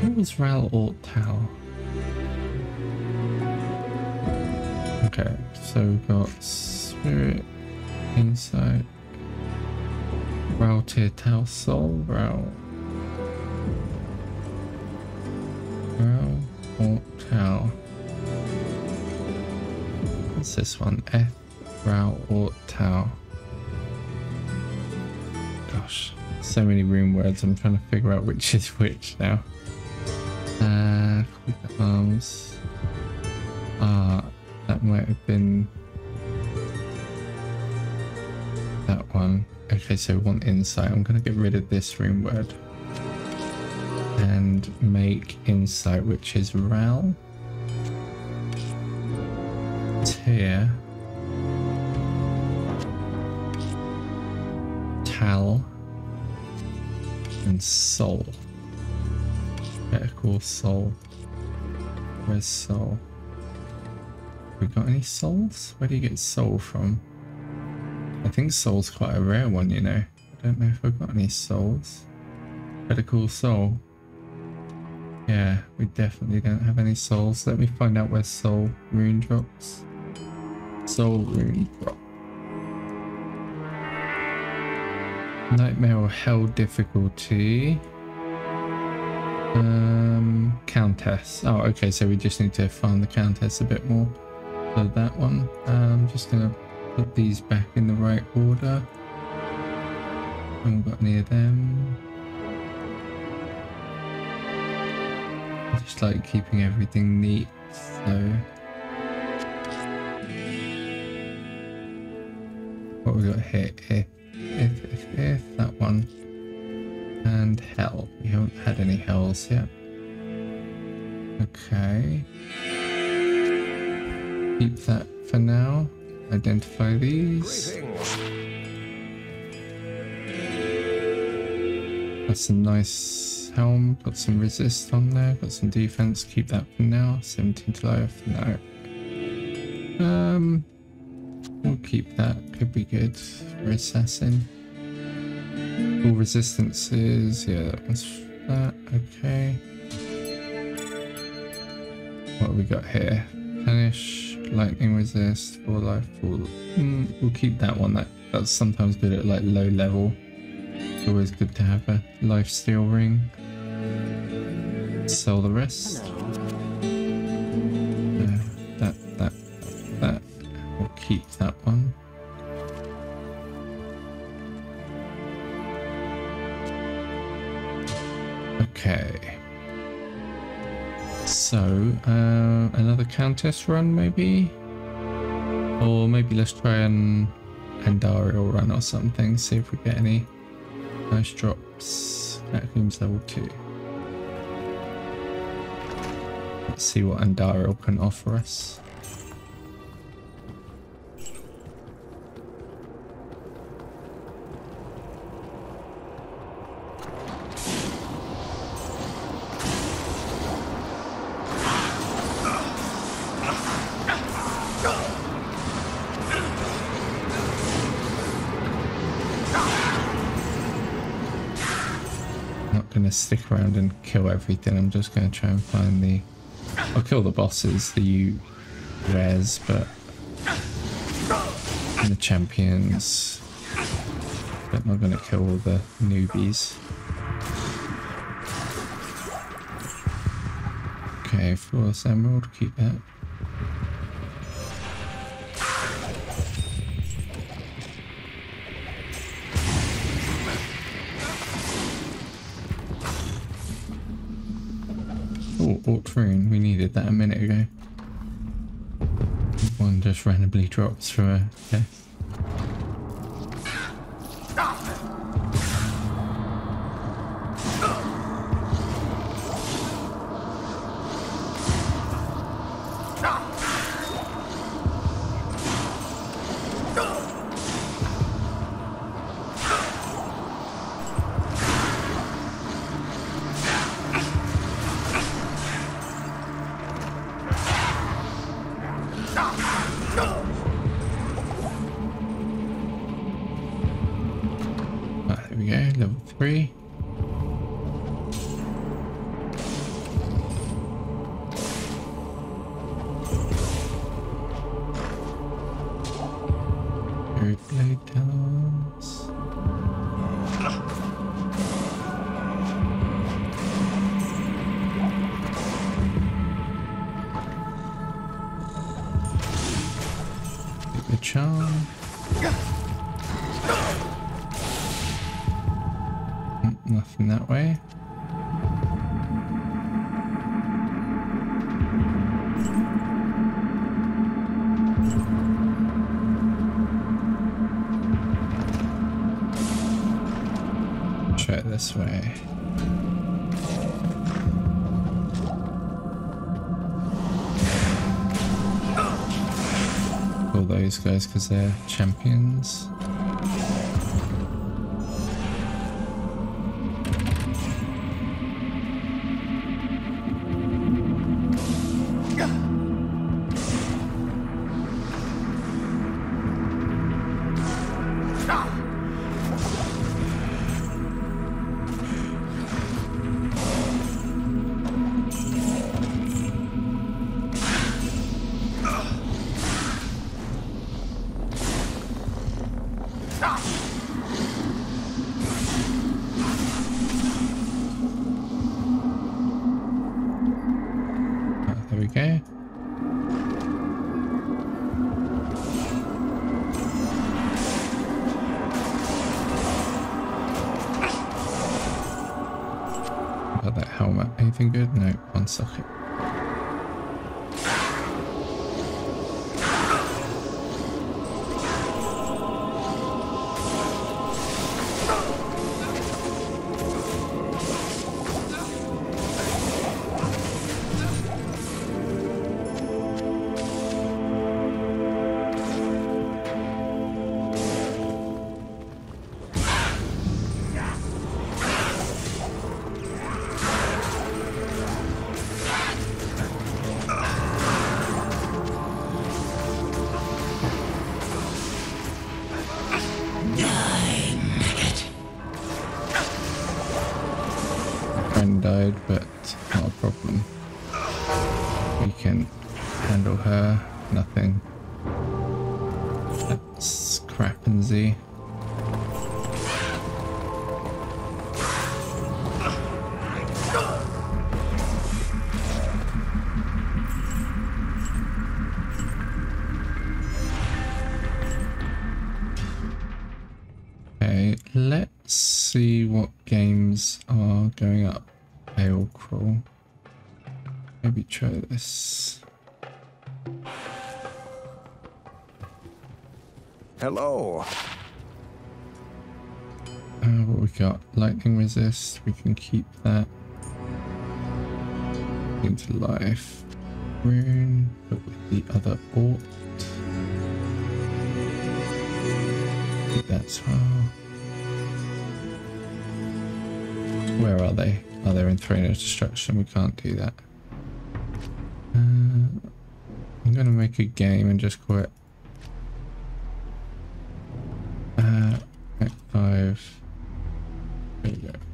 What was Ral Ort Tal? So we've got spirit, insight, Tir Tau Soul. Ral or Tau. What's this one? F, Ral or tower. Gosh, so many rune words. I'm trying to figure out which is which now. Uh, arms. Ah, that might have been that one. Okay, so one insight. I'm going to get rid of this rune word and make insight, which is Ral. Tear. Tal. And Soul. Better call Soul. Where's Soul? We got any souls? Where do you get soul from? I think soul's quite a rare one, you know. I don't know if we've got any souls. Better call soul. Yeah, we definitely don't have any souls. Let me find out where soul rune drops. Soul rune drop. Nightmare or hell difficulty. Um, Countess. Oh, okay, so we just need to find the Countess a bit more. So that one. I'm just gonna put these back in the right order. Haven't got any of them. I just like keeping everything neat, so what we got here? If, if, if, if, that one. And hell. We haven't had any hells yet. Okay. Keep that for now. Identify these. That's a nice helm. Got some resist on there. Got some defense. Keep that for now. 17 to life. No. Um, we'll keep that. Could be good for. All resistances. Yeah, that one's that. Okay. What have we got here? Punish, lightning resist, full life, full. Mm, we'll keep that one. That that's sometimes good at like low level. It's always good to have a life steal ring. Sell the rest. Countess run maybe? Or maybe let's try an Andariel run or something, see if we get any nice drops. Catacombs level 2. Let's see what Andariel can offer us. Stick around and kill everything. I'm just going to try and find the... I'll kill the bosses, the rares, but... The champions. But I'm not going to kill all the newbies. Okay, flawless emerald, keep that. Drops from a. All those guys because they're champions. No, one This. Hello. Uh, what we got? Lightning resist. We can keep that. Into life. Rune, but with the other alt. Keep that as well. Where are they? Oh, they're in Throne of Destruction. We can't do that. Uh, I'm to make a game and just quit. uh, 5. There go.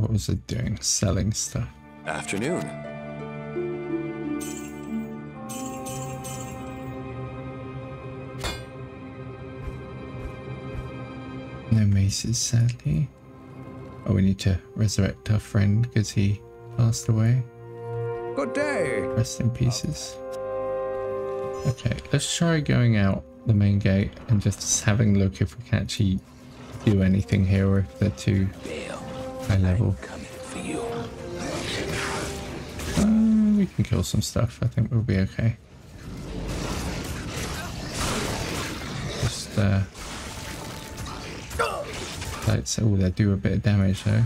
What was it doing? Selling stuff. Afternoon. No maces, sadly. Oh, we need to resurrect our friend because he passed away. Good day. Rest in pieces. Okay, let's try going out the main gate and just having a look if we can actually do anything here or if they're too high level. Coming for you. Uh, we can kill some stuff. I think we'll be okay. Just uh, lights. Oh, they do a bit of damage though.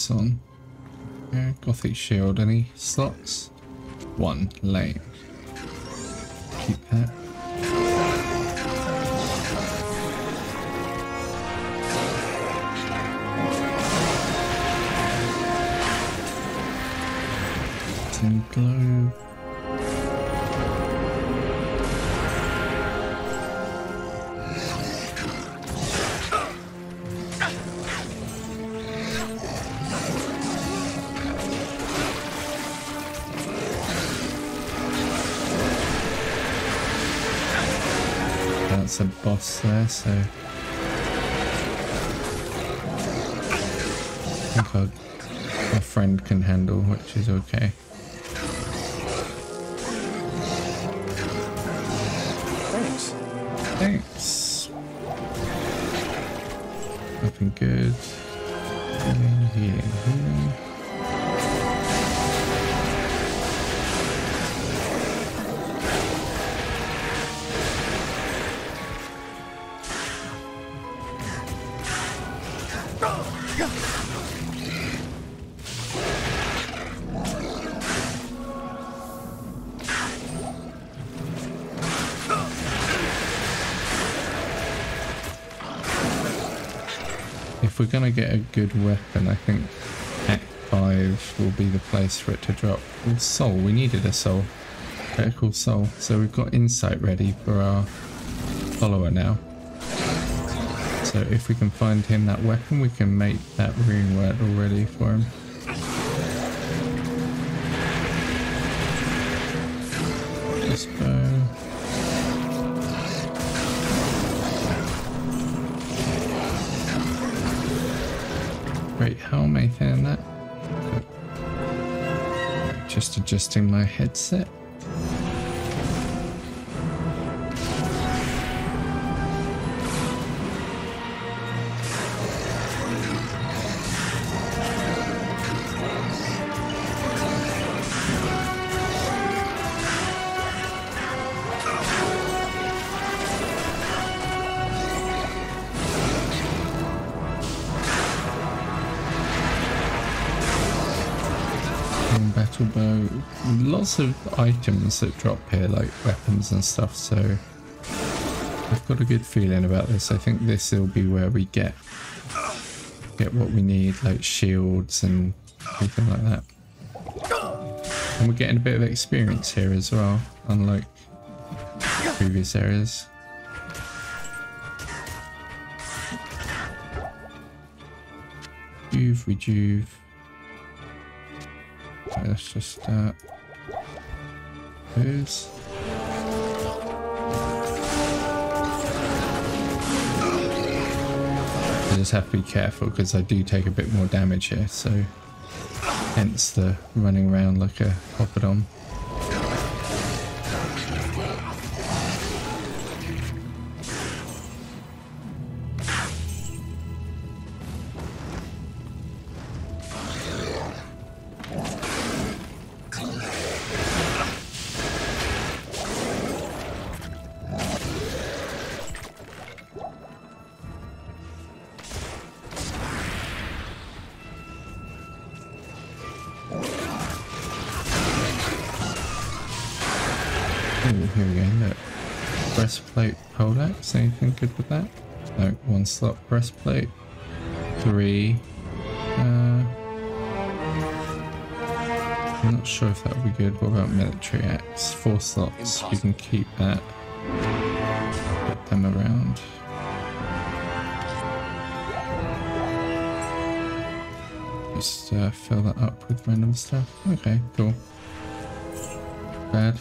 caps on. Yeah, Gothic shield, any slots? One, lane. Keep that. Tin. Boss there, so I think our, our friend can handle, which is okay. Thanks. Thanks. Nothing good. Healing, healing, healing. Good weapon, I think Act 5 will be the place for it to drop. Soul, we needed a soul. Critical soul. So we've got insight ready for our follower now. So if we can find him that weapon, we can make that rune word already for him. Adjusting my headset. Lots of items that drop here, like weapons and stuff, so I've got a good feeling about this. I think this will be where we get get what we need, like shields and everything like that. And we're getting a bit of experience here as well, unlike previous areas. Juve, rejuve. Let's just uh booze. I just have to be careful because I do take a bit more damage here, so hence the running around like a poppadom. Slot breastplate. Three. Uh, I'm not sure if that would be good. What about military axe? Four slots, you can keep that. Put them around. Just uh, fill that up with random stuff. Okay, cool. Bad.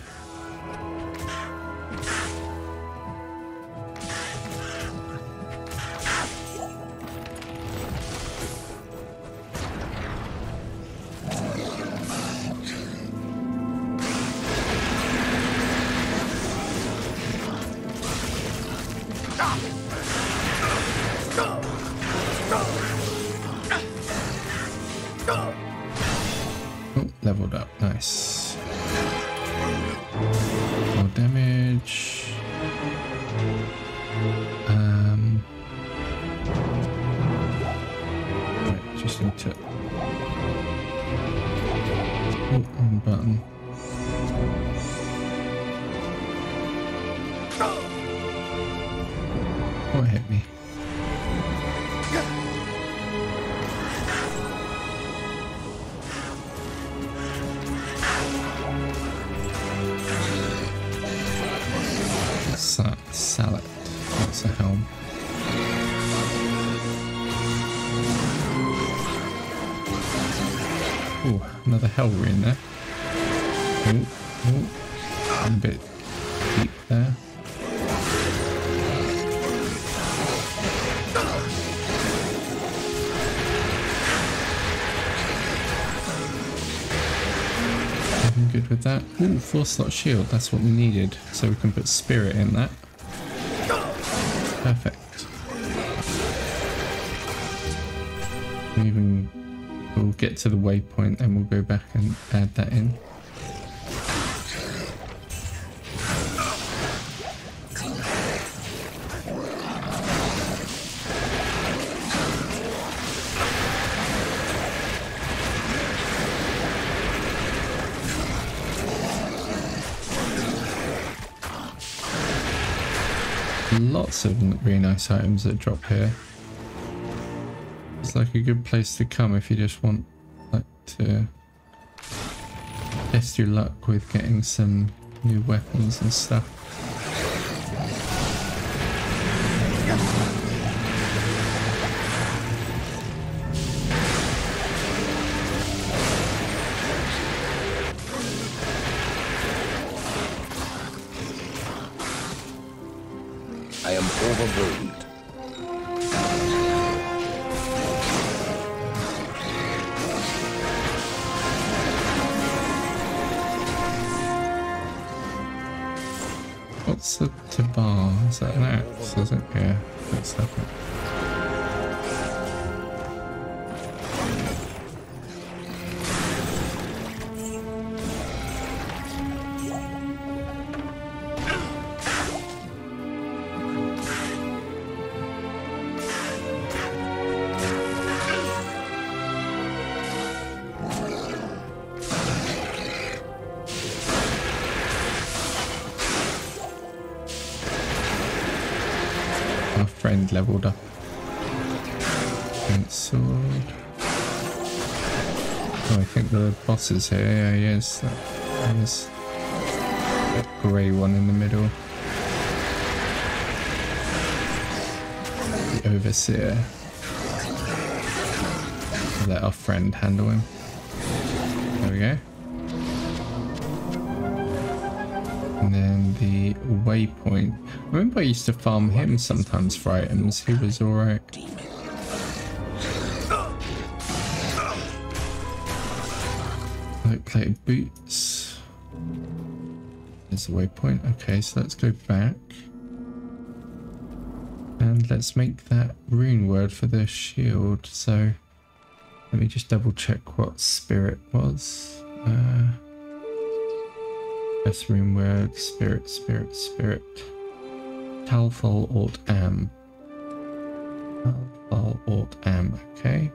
Four slot shield. That's what we needed. So we can put spirit in that. Perfect. Even we'll get to the waypoint and we'll go back and add that in. Nice items that drop here. It's like a good place to come if you just want like to test your luck with getting some new weapons and stuff. I am overburdened. What's the bar? Is that an axe? Is it? Yeah, that's that. Oh, I think the boss is here. Yeah, he is. That, that is that grey one in the middle. The overseer. Let our friend handle him. There we go. And then the waypoint. Remember I used to farm him sometimes for items. He was alright. Light plated boots. There's the waypoint. Okay, so let's go back. And let's make that rune word for the shield. So let me just double check what spirit was. Uh, Best rune word, spirit, spirit, spirit. Talfol Alt Amn. Talfol Alt Amn, okay.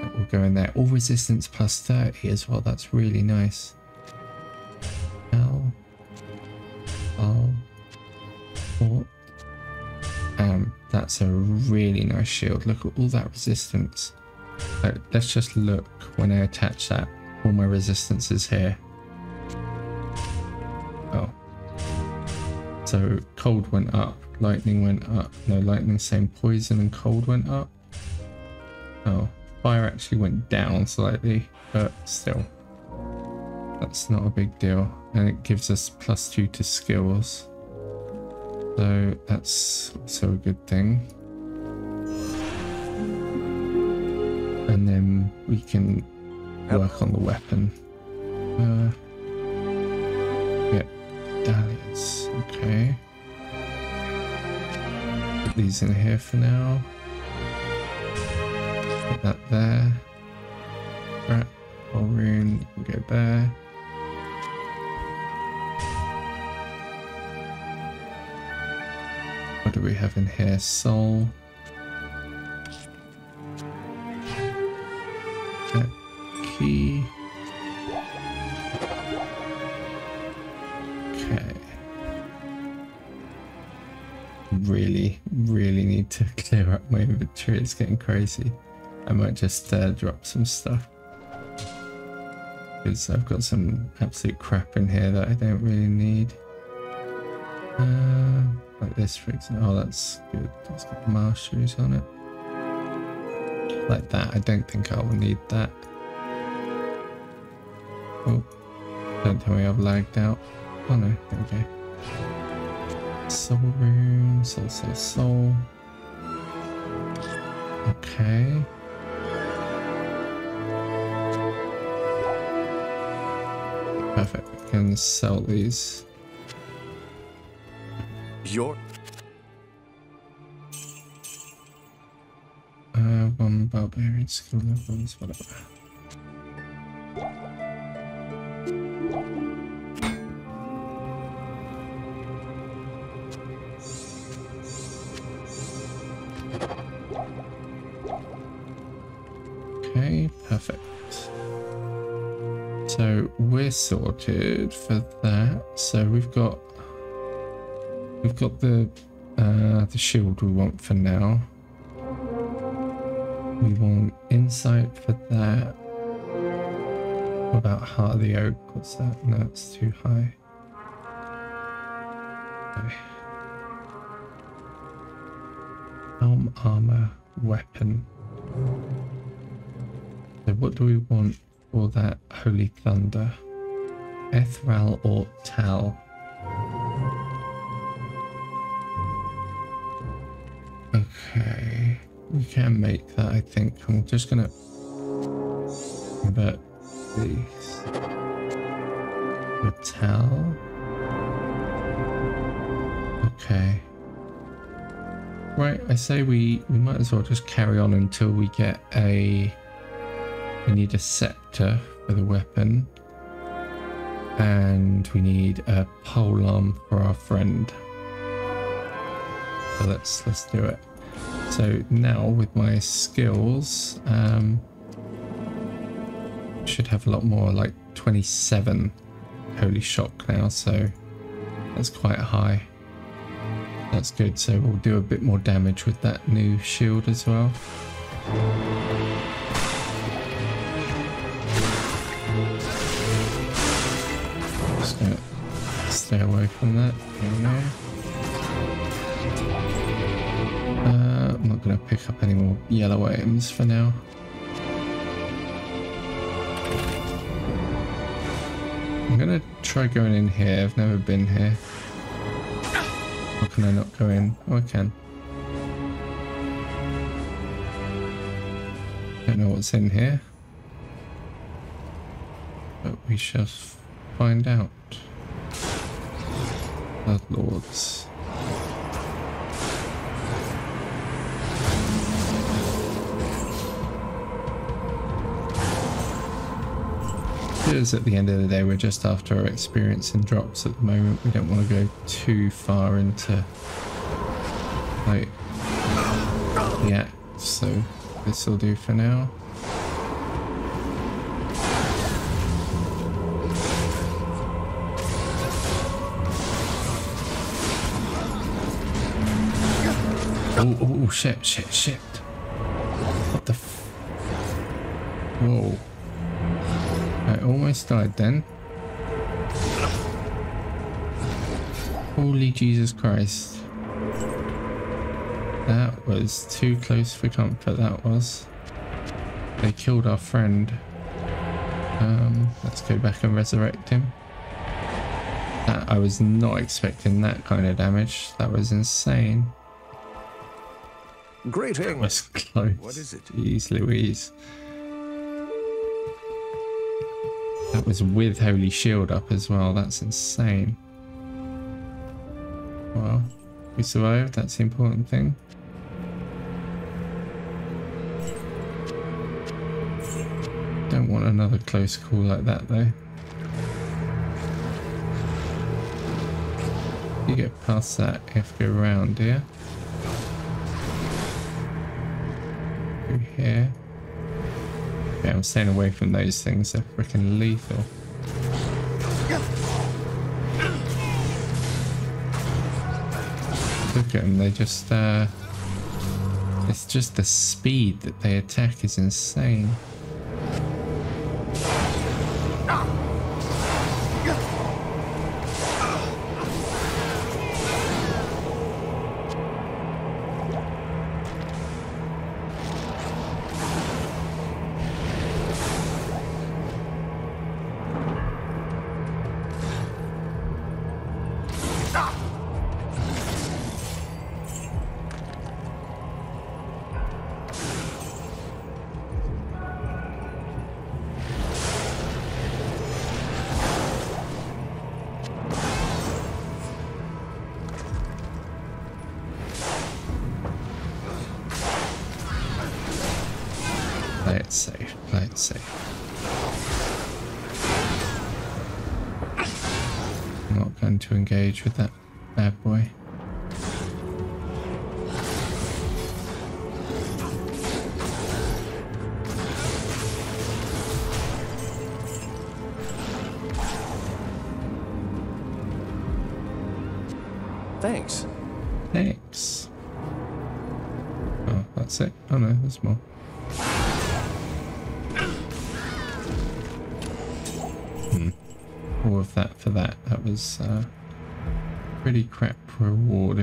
That will go in there. All resistance plus 30 as well, that's really nice. Tal. Al. Alt. That's a really nice shield. Look at all that resistance. Let's just look when I attach that. All my resistance is here. So cold went up, lightning went up. No, lightning same poison and cold went up. Oh, fire actually went down slightly, but still. That's not a big deal. And it gives us plus two to skills. So that's also a good thing. And then we can work on the weapon. Uh, dahlias. Okay. Put these in here for now. Put that there. Right, whole rune, go there. What do we have in here? Soul. It's getting crazy. I might just uh, drop some stuff. Because I've got some absolute crap in here that I don't really need. Uh, like this, for example. Oh, that's good. Let's get masteries on it. Like that. I don't think I will need that. Oh, don't tell me I've lagged out. Oh no, go. Soul room, soul, soul, soul. Okay. Perfect. We can sell these. Your Uh, one barbarian skill levels, whatever. Sorted for that. So we've got we've got the uh, the shield we want for now. We want insight for that. What about Heart of the Oak? What's that? No, it's too high. Okay. Armor, weapon. So what do we want for that Holy Thunder? Ethral or Tal? Okay. We can make that, I think. I'm just gonna convert these. Metal. Okay. Right, I say we, we might as well just carry on until we get a... We need a scepter for the weapon. And we need a pole arm for our friend. So let's let's do it. So now with my skills, um, should have a lot more like 27 holy shock now. So that's quite high. That's good. So we'll do a bit more damage with that new shield as well. Stay away from that. Uh, I'm not going to pick up any more yellow items for now. I'm going to try going in here. I've never been here. Or can I not go in? Oh, I can. Don't know what's in here. But we shall find out. Bloodlords. Because at the end of the day, we're just after our experience and drops at the moment. We don't want to go too far into like act, so this will do for now. Oh, oh, shit, shit, shit. What the f- Whoa. I almost died then. Holy Jesus Christ. That was too close for comfort, that was. They killed our friend. Um, let's go back and resurrect him. That, I was not expecting that kind of damage. That was insane. Greeting. was close. What is it? Jeez Louise. That was with Holy Shield up as well. That's insane. Well, we survived. That's the important thing. Don't want another close call like that though. You get past that, if you're around, you? I'm staying away from those things. They're freaking lethal. Look at them. They just, uh... It's just the speed that they attack is insane.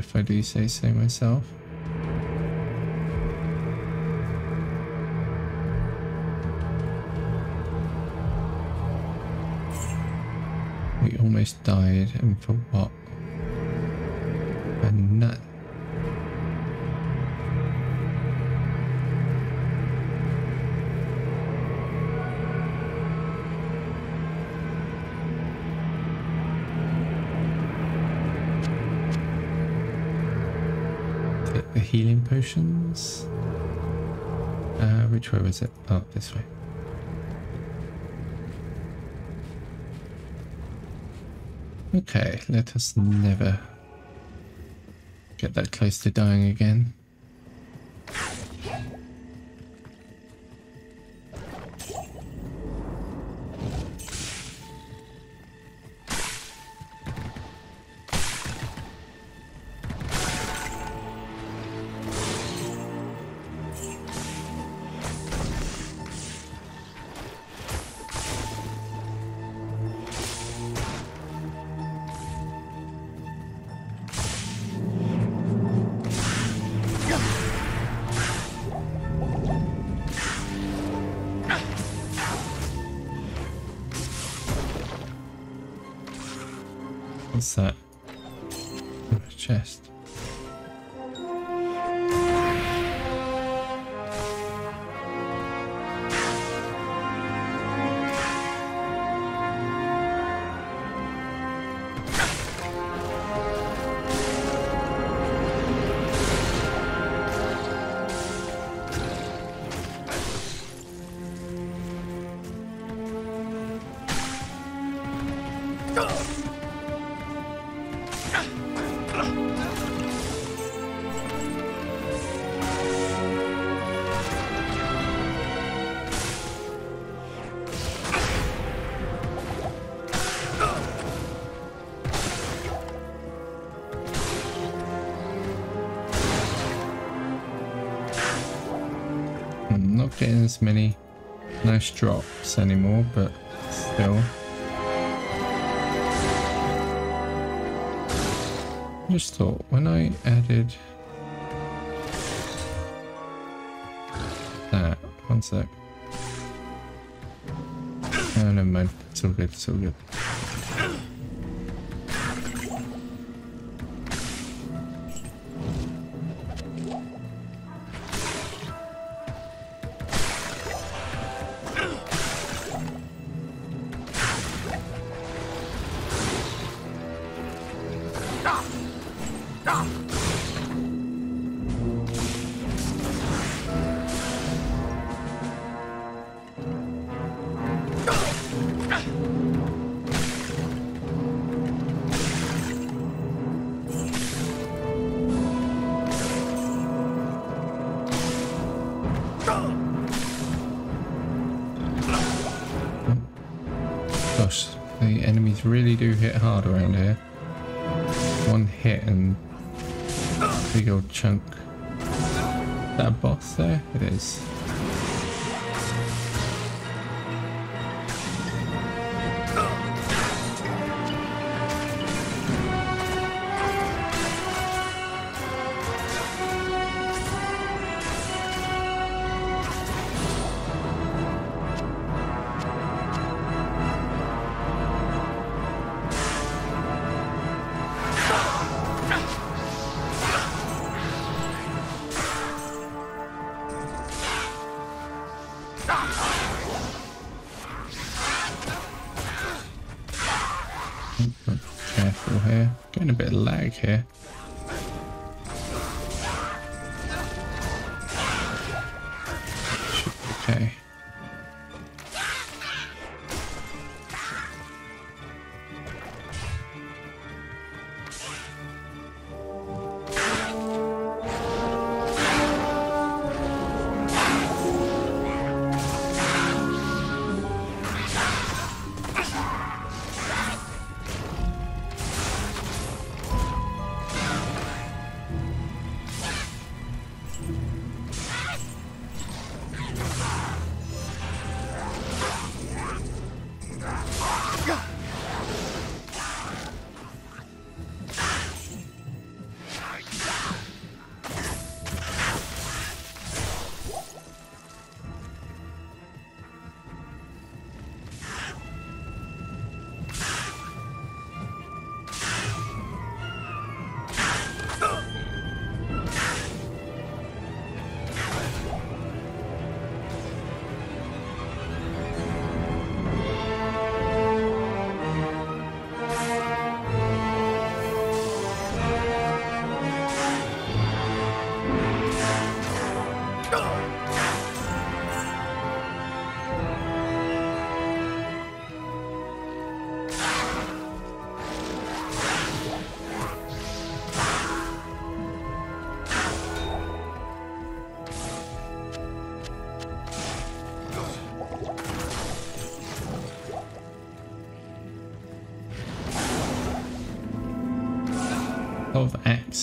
If I do say so myself. We almost died, and for what? Potions. Uh, which way was it? Oh, this way. Okay, let us never get that close to dying again. What's that? A chest. Many nice drops anymore, but still. Just thought when I added that, one sec. Oh, never mind. It's all good. It's all good.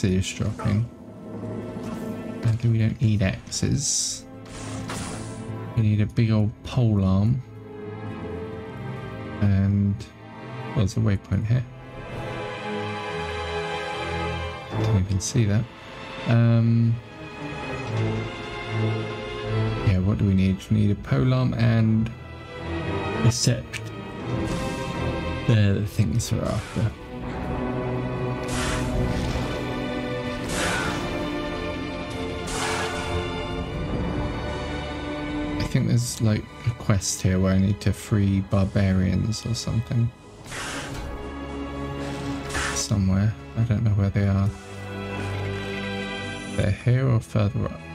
Axes dropping. Think we don't need axes. We need a big old pole arm. And well, there's a waypoint here. Didn't even see that. Um, yeah, what do we need? We need a pole arm and a sept. They're the things we're after. Think there's like a quest here where I need to free barbarians or something. Somewhere. I don't know where they are. They're here or further up?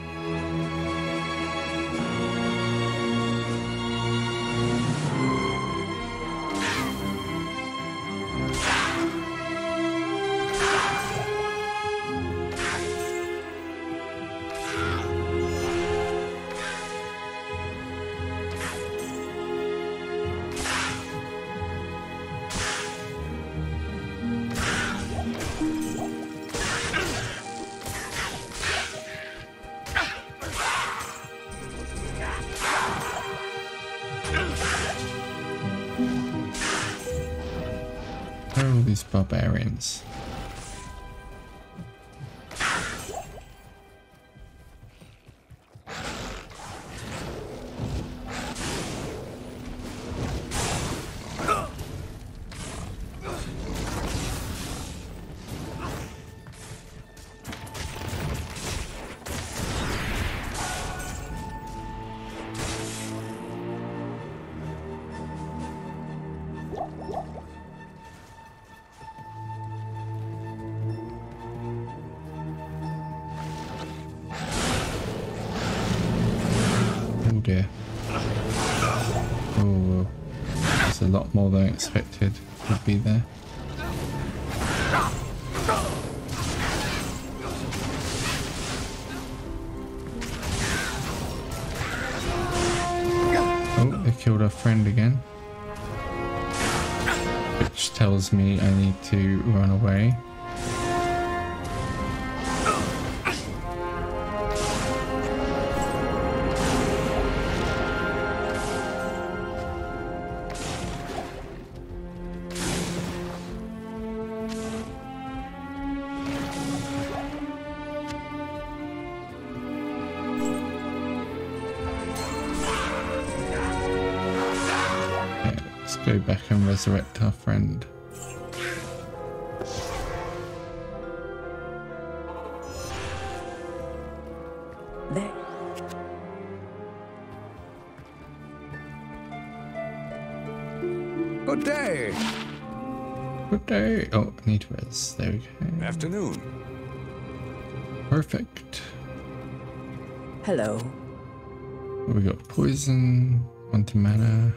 Resurrect our friend. There. Good day. Good day. Oh, I need res. There we go. Afternoon. Perfect. Hello. We got poison, one to mana,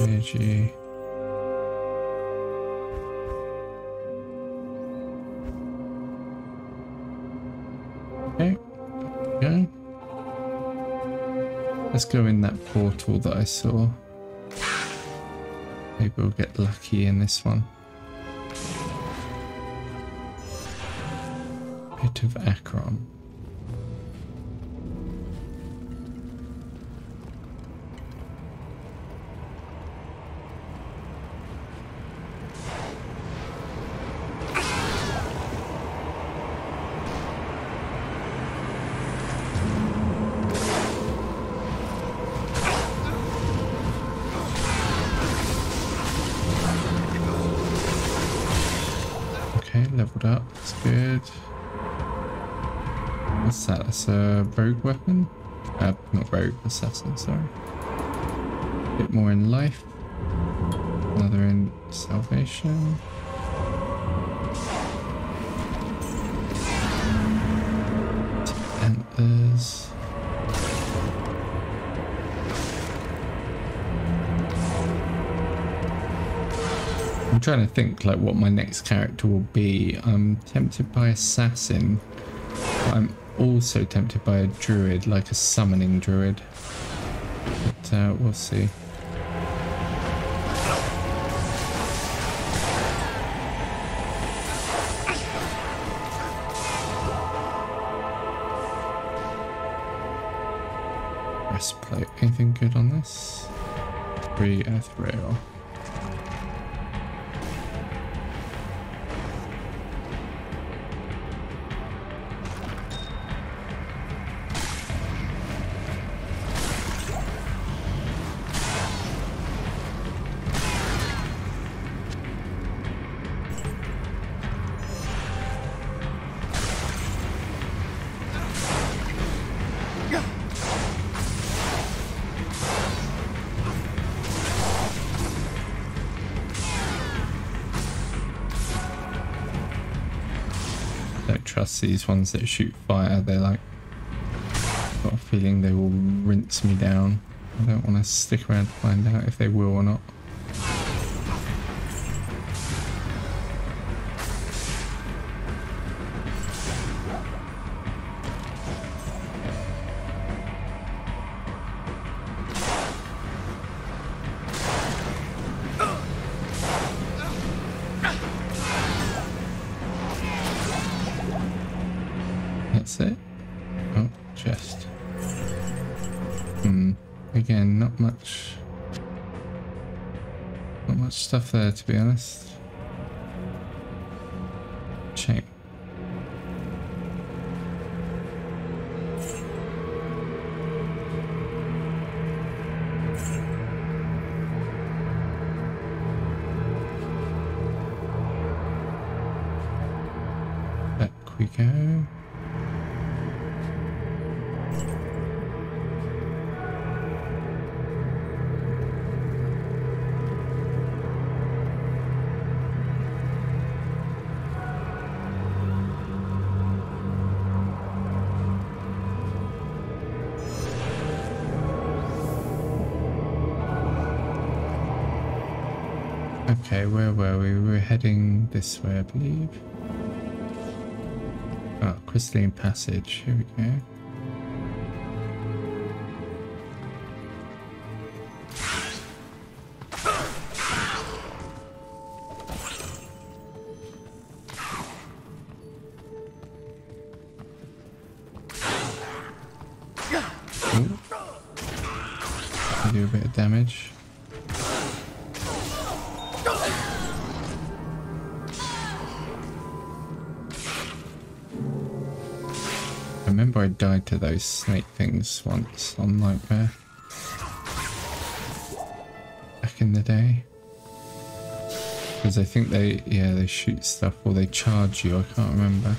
energy. Okay, go. Let's go in that portal that I saw. Maybe we'll get lucky in this one. Bit of Akron. A rogue weapon? Uh, not rogue, assassin, sorry. Bit more in life. Another in salvation. Antlers. I'm trying to think like what my next character will be. I'm tempted by assassin. I'm also tempted by a druid, like a summoning druid. But uh, we'll see. These ones that shoot fire. They're like, I've got a feeling they will rinse me down. I don't want to stick around to find out if they will or not. Be honest. Shame. We Okay, where were we? We were heading this way, I believe. Oh, Crystalline Passage. Here we go. Those snake things once on Nightmare. Back in the day. Because I think they, yeah, they shoot stuff or they charge you, I can't remember.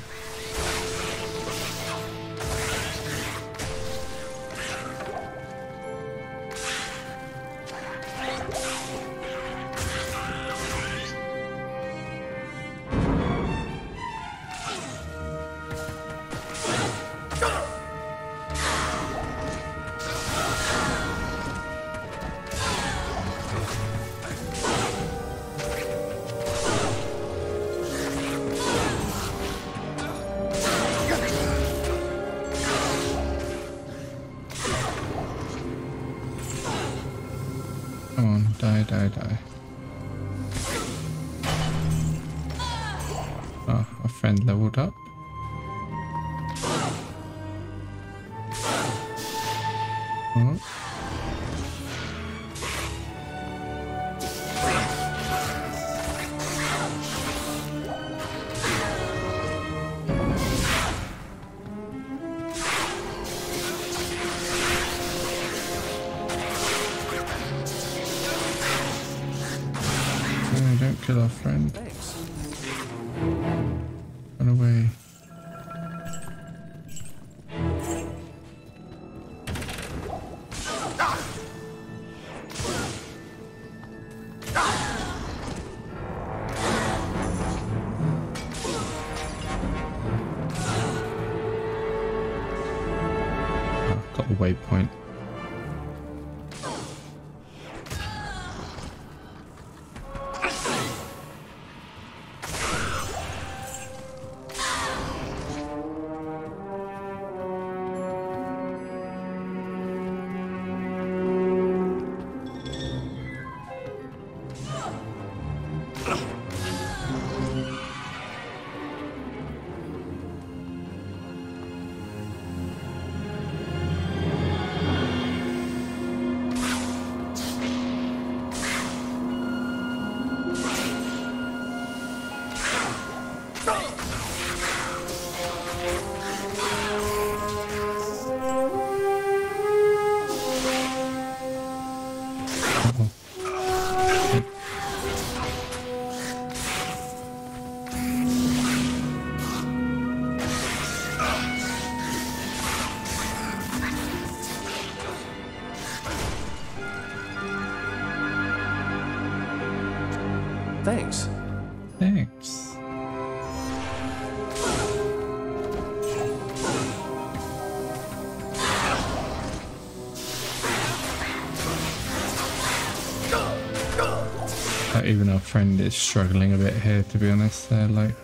Friend is struggling a bit here, to be honest. They're like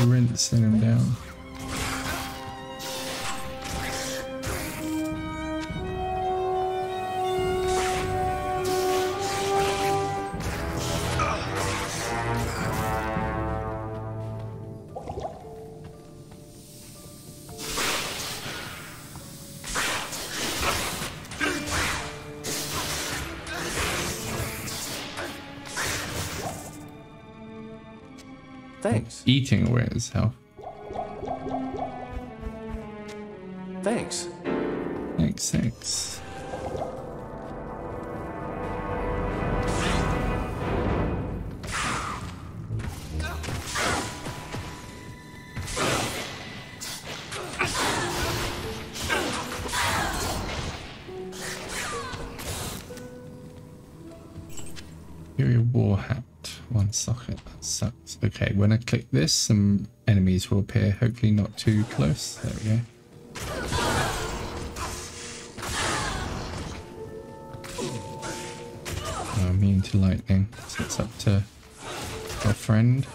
rinsing him down. Eating away his health. Click this, some enemies will appear, hopefully not too close. There we go. Oh, immune to lightning, so it's up to our friend.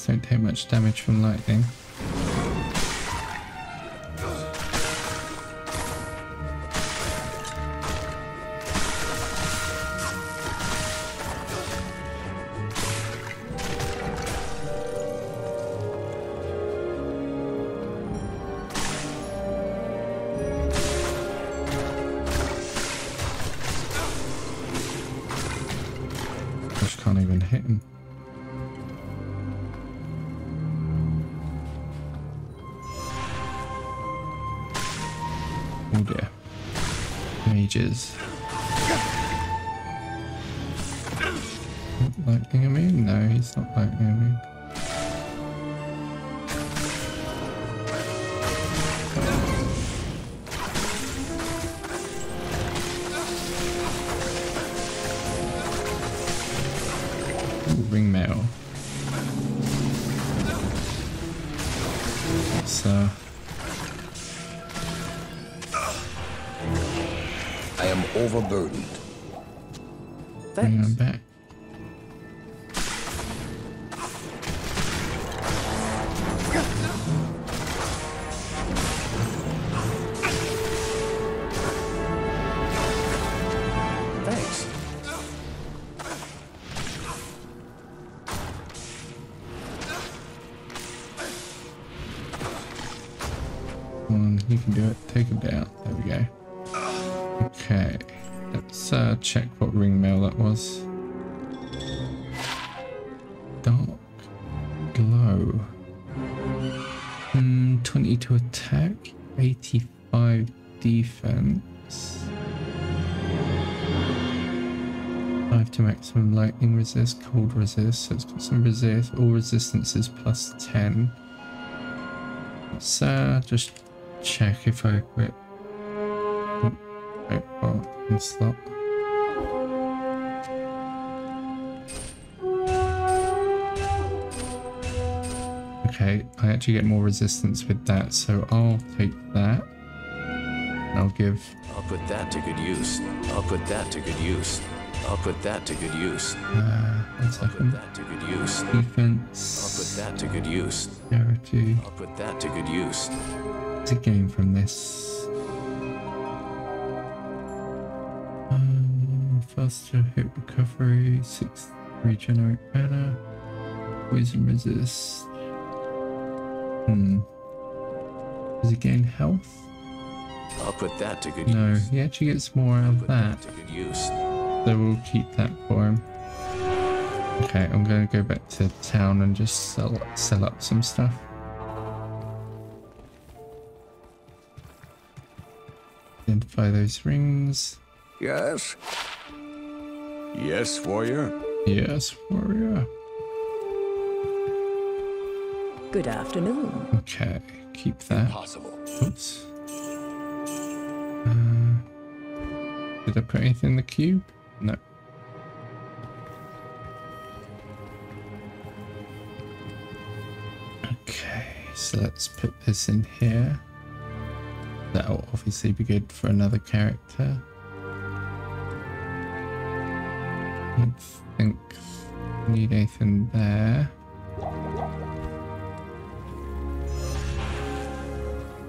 Don't take much damage from lightning. Him down. There we go. Okay. Let's uh, check what ring mail that was. Dark glow. Hmm, 22 attack, 85 defense. 5 to maximum lightning resist, cold resist, so it's got some resist, all resistances plus 10. Let's uh, just check if I equip. Oh, wait, well, slot. Okay, I actually get more resistance with that, so I'll take that. And I'll give I'll put that to good use. I'll put that to good use. I'll put that to good use. uh, one Put that to good use. Defense. I'll put that to good use. charity. I'll put that to good use. To gain from this. Um, faster hit recovery, six regenerate mana, poison resist. Hmm. Does he gain health? I'll put that to good No, use. he actually gets more out of that. that to good use. So we'll keep that for him. Okay, I'm gonna go back to town and just sell sell up some stuff. Identify those rings. Yes? Yes, warrior? Yes, warrior. Good afternoon. Okay, keep that. Possible. Oops. Uh, did I put anything in the cube? No. Okay, so let's put this in here. That'll obviously be good for another character. I don't think we need anything there.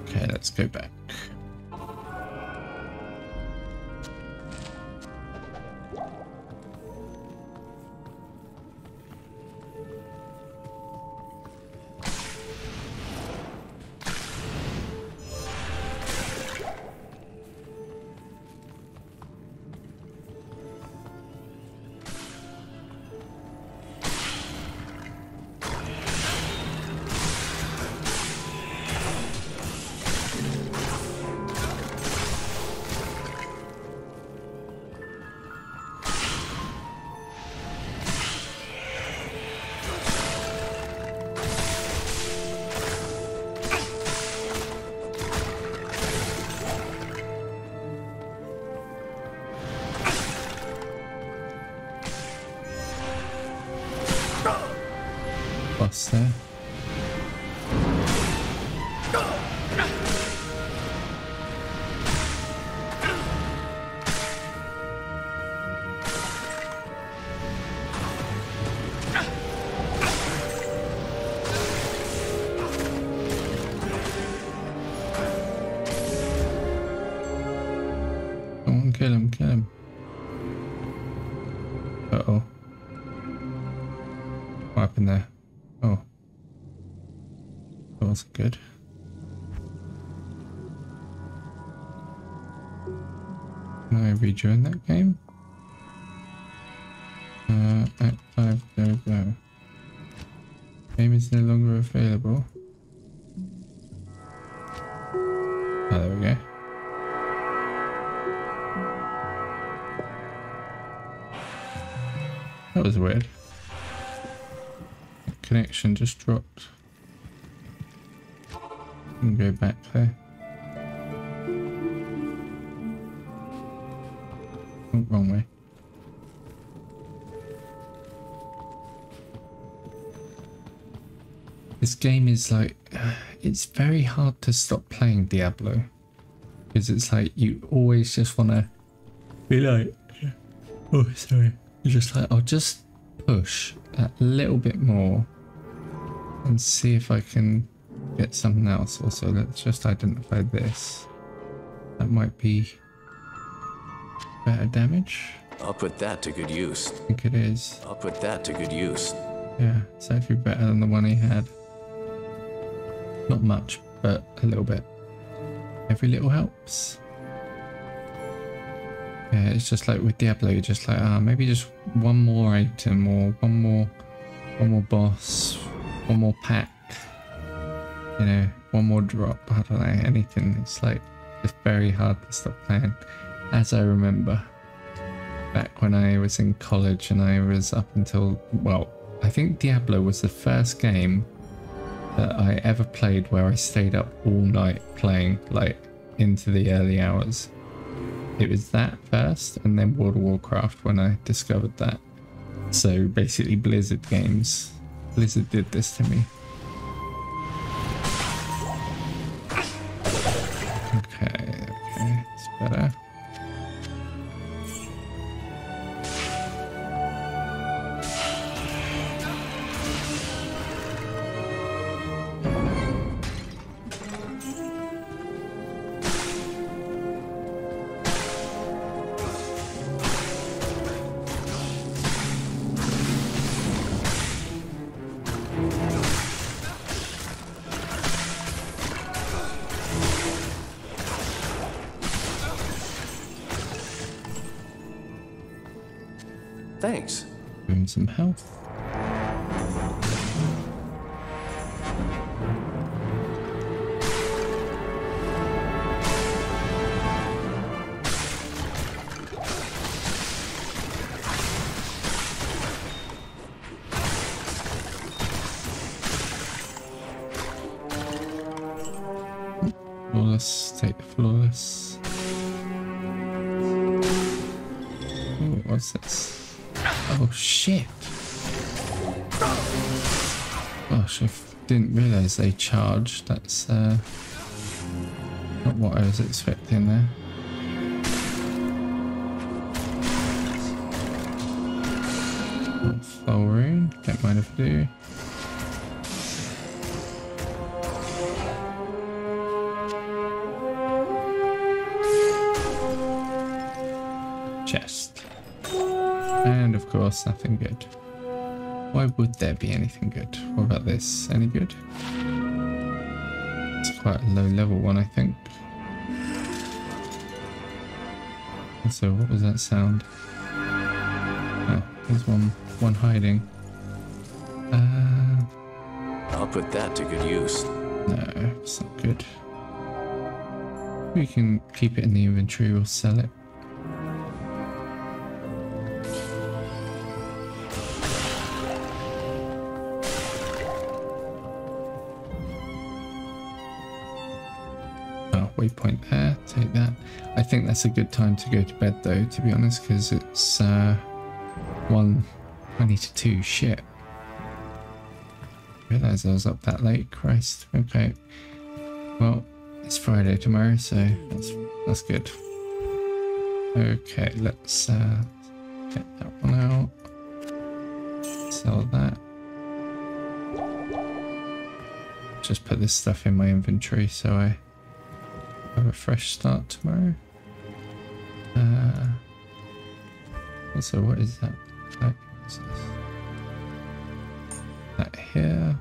Okay, let's go back. Kill him, kill him. Uh oh. What happened there? Oh. That wasn't good. Can I rejoin that game? Just dropped. Can go back there. Oh, wrong way. This game is like, it's very hard to stop playing Diablo. Because it's like, you always just want to be like, oh, sorry. You're just like, I'll just push that little bit more and see if I can get something else. Also, let's just identify this. That might be better damage. I'll put that to good use. I think it is. I'll put that to good use. Yeah, it's actually better than the one he had. Not much, but a little bit. Every little helps. Yeah, it's just like with Diablo, you're just like, ah, maybe just one more item or one more, one more boss, one more pack. You know, one more drop. I don't know, anything. It's like just very hard to stop playing. As I remember, back when I was in college and I was up until well, I think Diablo was the first game that I ever played where I stayed up all night playing, like into the early hours. It was that first, and then World of Warcraft when I discovered that. So basically, Blizzard games. Blizzard did this to me. Expecting there. Full rune, don't mind if I do. chest. And of course, nothing good. Why would there be anything good? What about this? Any good? It's quite a low level one, I think. So what was that sound? Oh, there's one, one hiding. Uh, I'll put that to good use. no, it's not good. We can keep it in the inventory, we'll sell it. That's a good time to go to bed though, to be honest, because it's uh, 1 20 to 2. Shit. Realised I was up that late. Christ. Okay. Well, it's Friday tomorrow, so that's that's good. Okay, let's uh, get that one out. Sell that. Just put this stuff in my inventory so I have a fresh start tomorrow. Uh, also, what is that? Like, what's this? That here.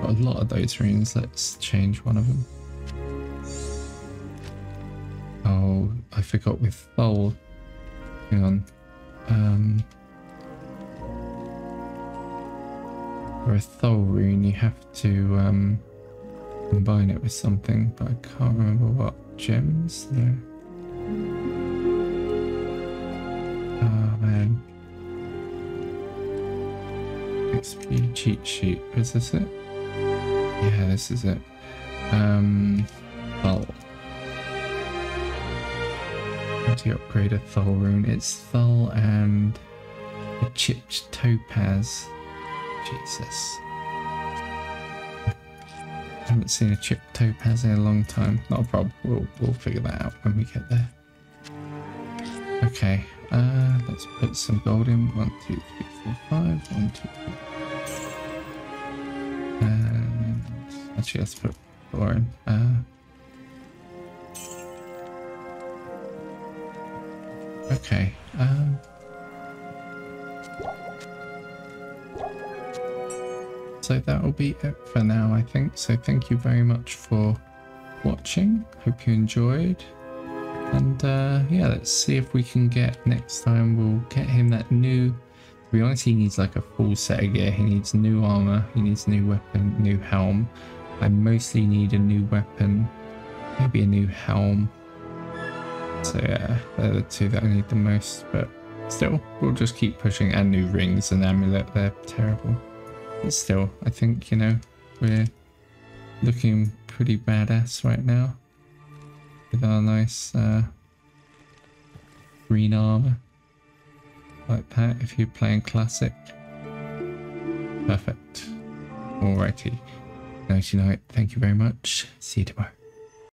Got a lot of those runes. Let's change one of them. Oh, I forgot with Thul. Hang on. Um, for a Thul rune, you have to um, combine it with something, but I can't remember what. Gems? No. Oh man. XP cheat sheet. Is this it? Yeah, this is it. Um, Thul. How do you upgrade a Thul rune? It's Thul and a chipped topaz. Jesus. I haven't seen a chipped topaz in a long time. Not a problem. We'll, we'll figure that out when we get there. Okay, uh, let's put some gold in. One, two, three, four, five. One, two, three. And actually, let's put four in. Uh, okay. Um, so that will be it for now, I think. So thank you very much for watching. Hope you enjoyed. And uh, yeah, let's see if we can get next time. We'll get him that new. To be honest, he needs like a full set of gear. He needs new armor. He needs new weapon, new helm. I mostly need a new weapon, maybe a new helm. So yeah, they're the two that I need the most. But still, we'll just keep pushing. And new rings and amulet. They're terrible. But still, I think you know we're looking pretty badass right now with our nice uh, green armor. Like that if you're playing classic. Perfect. Alrighty. Nighty night. Thank you very much. See you tomorrow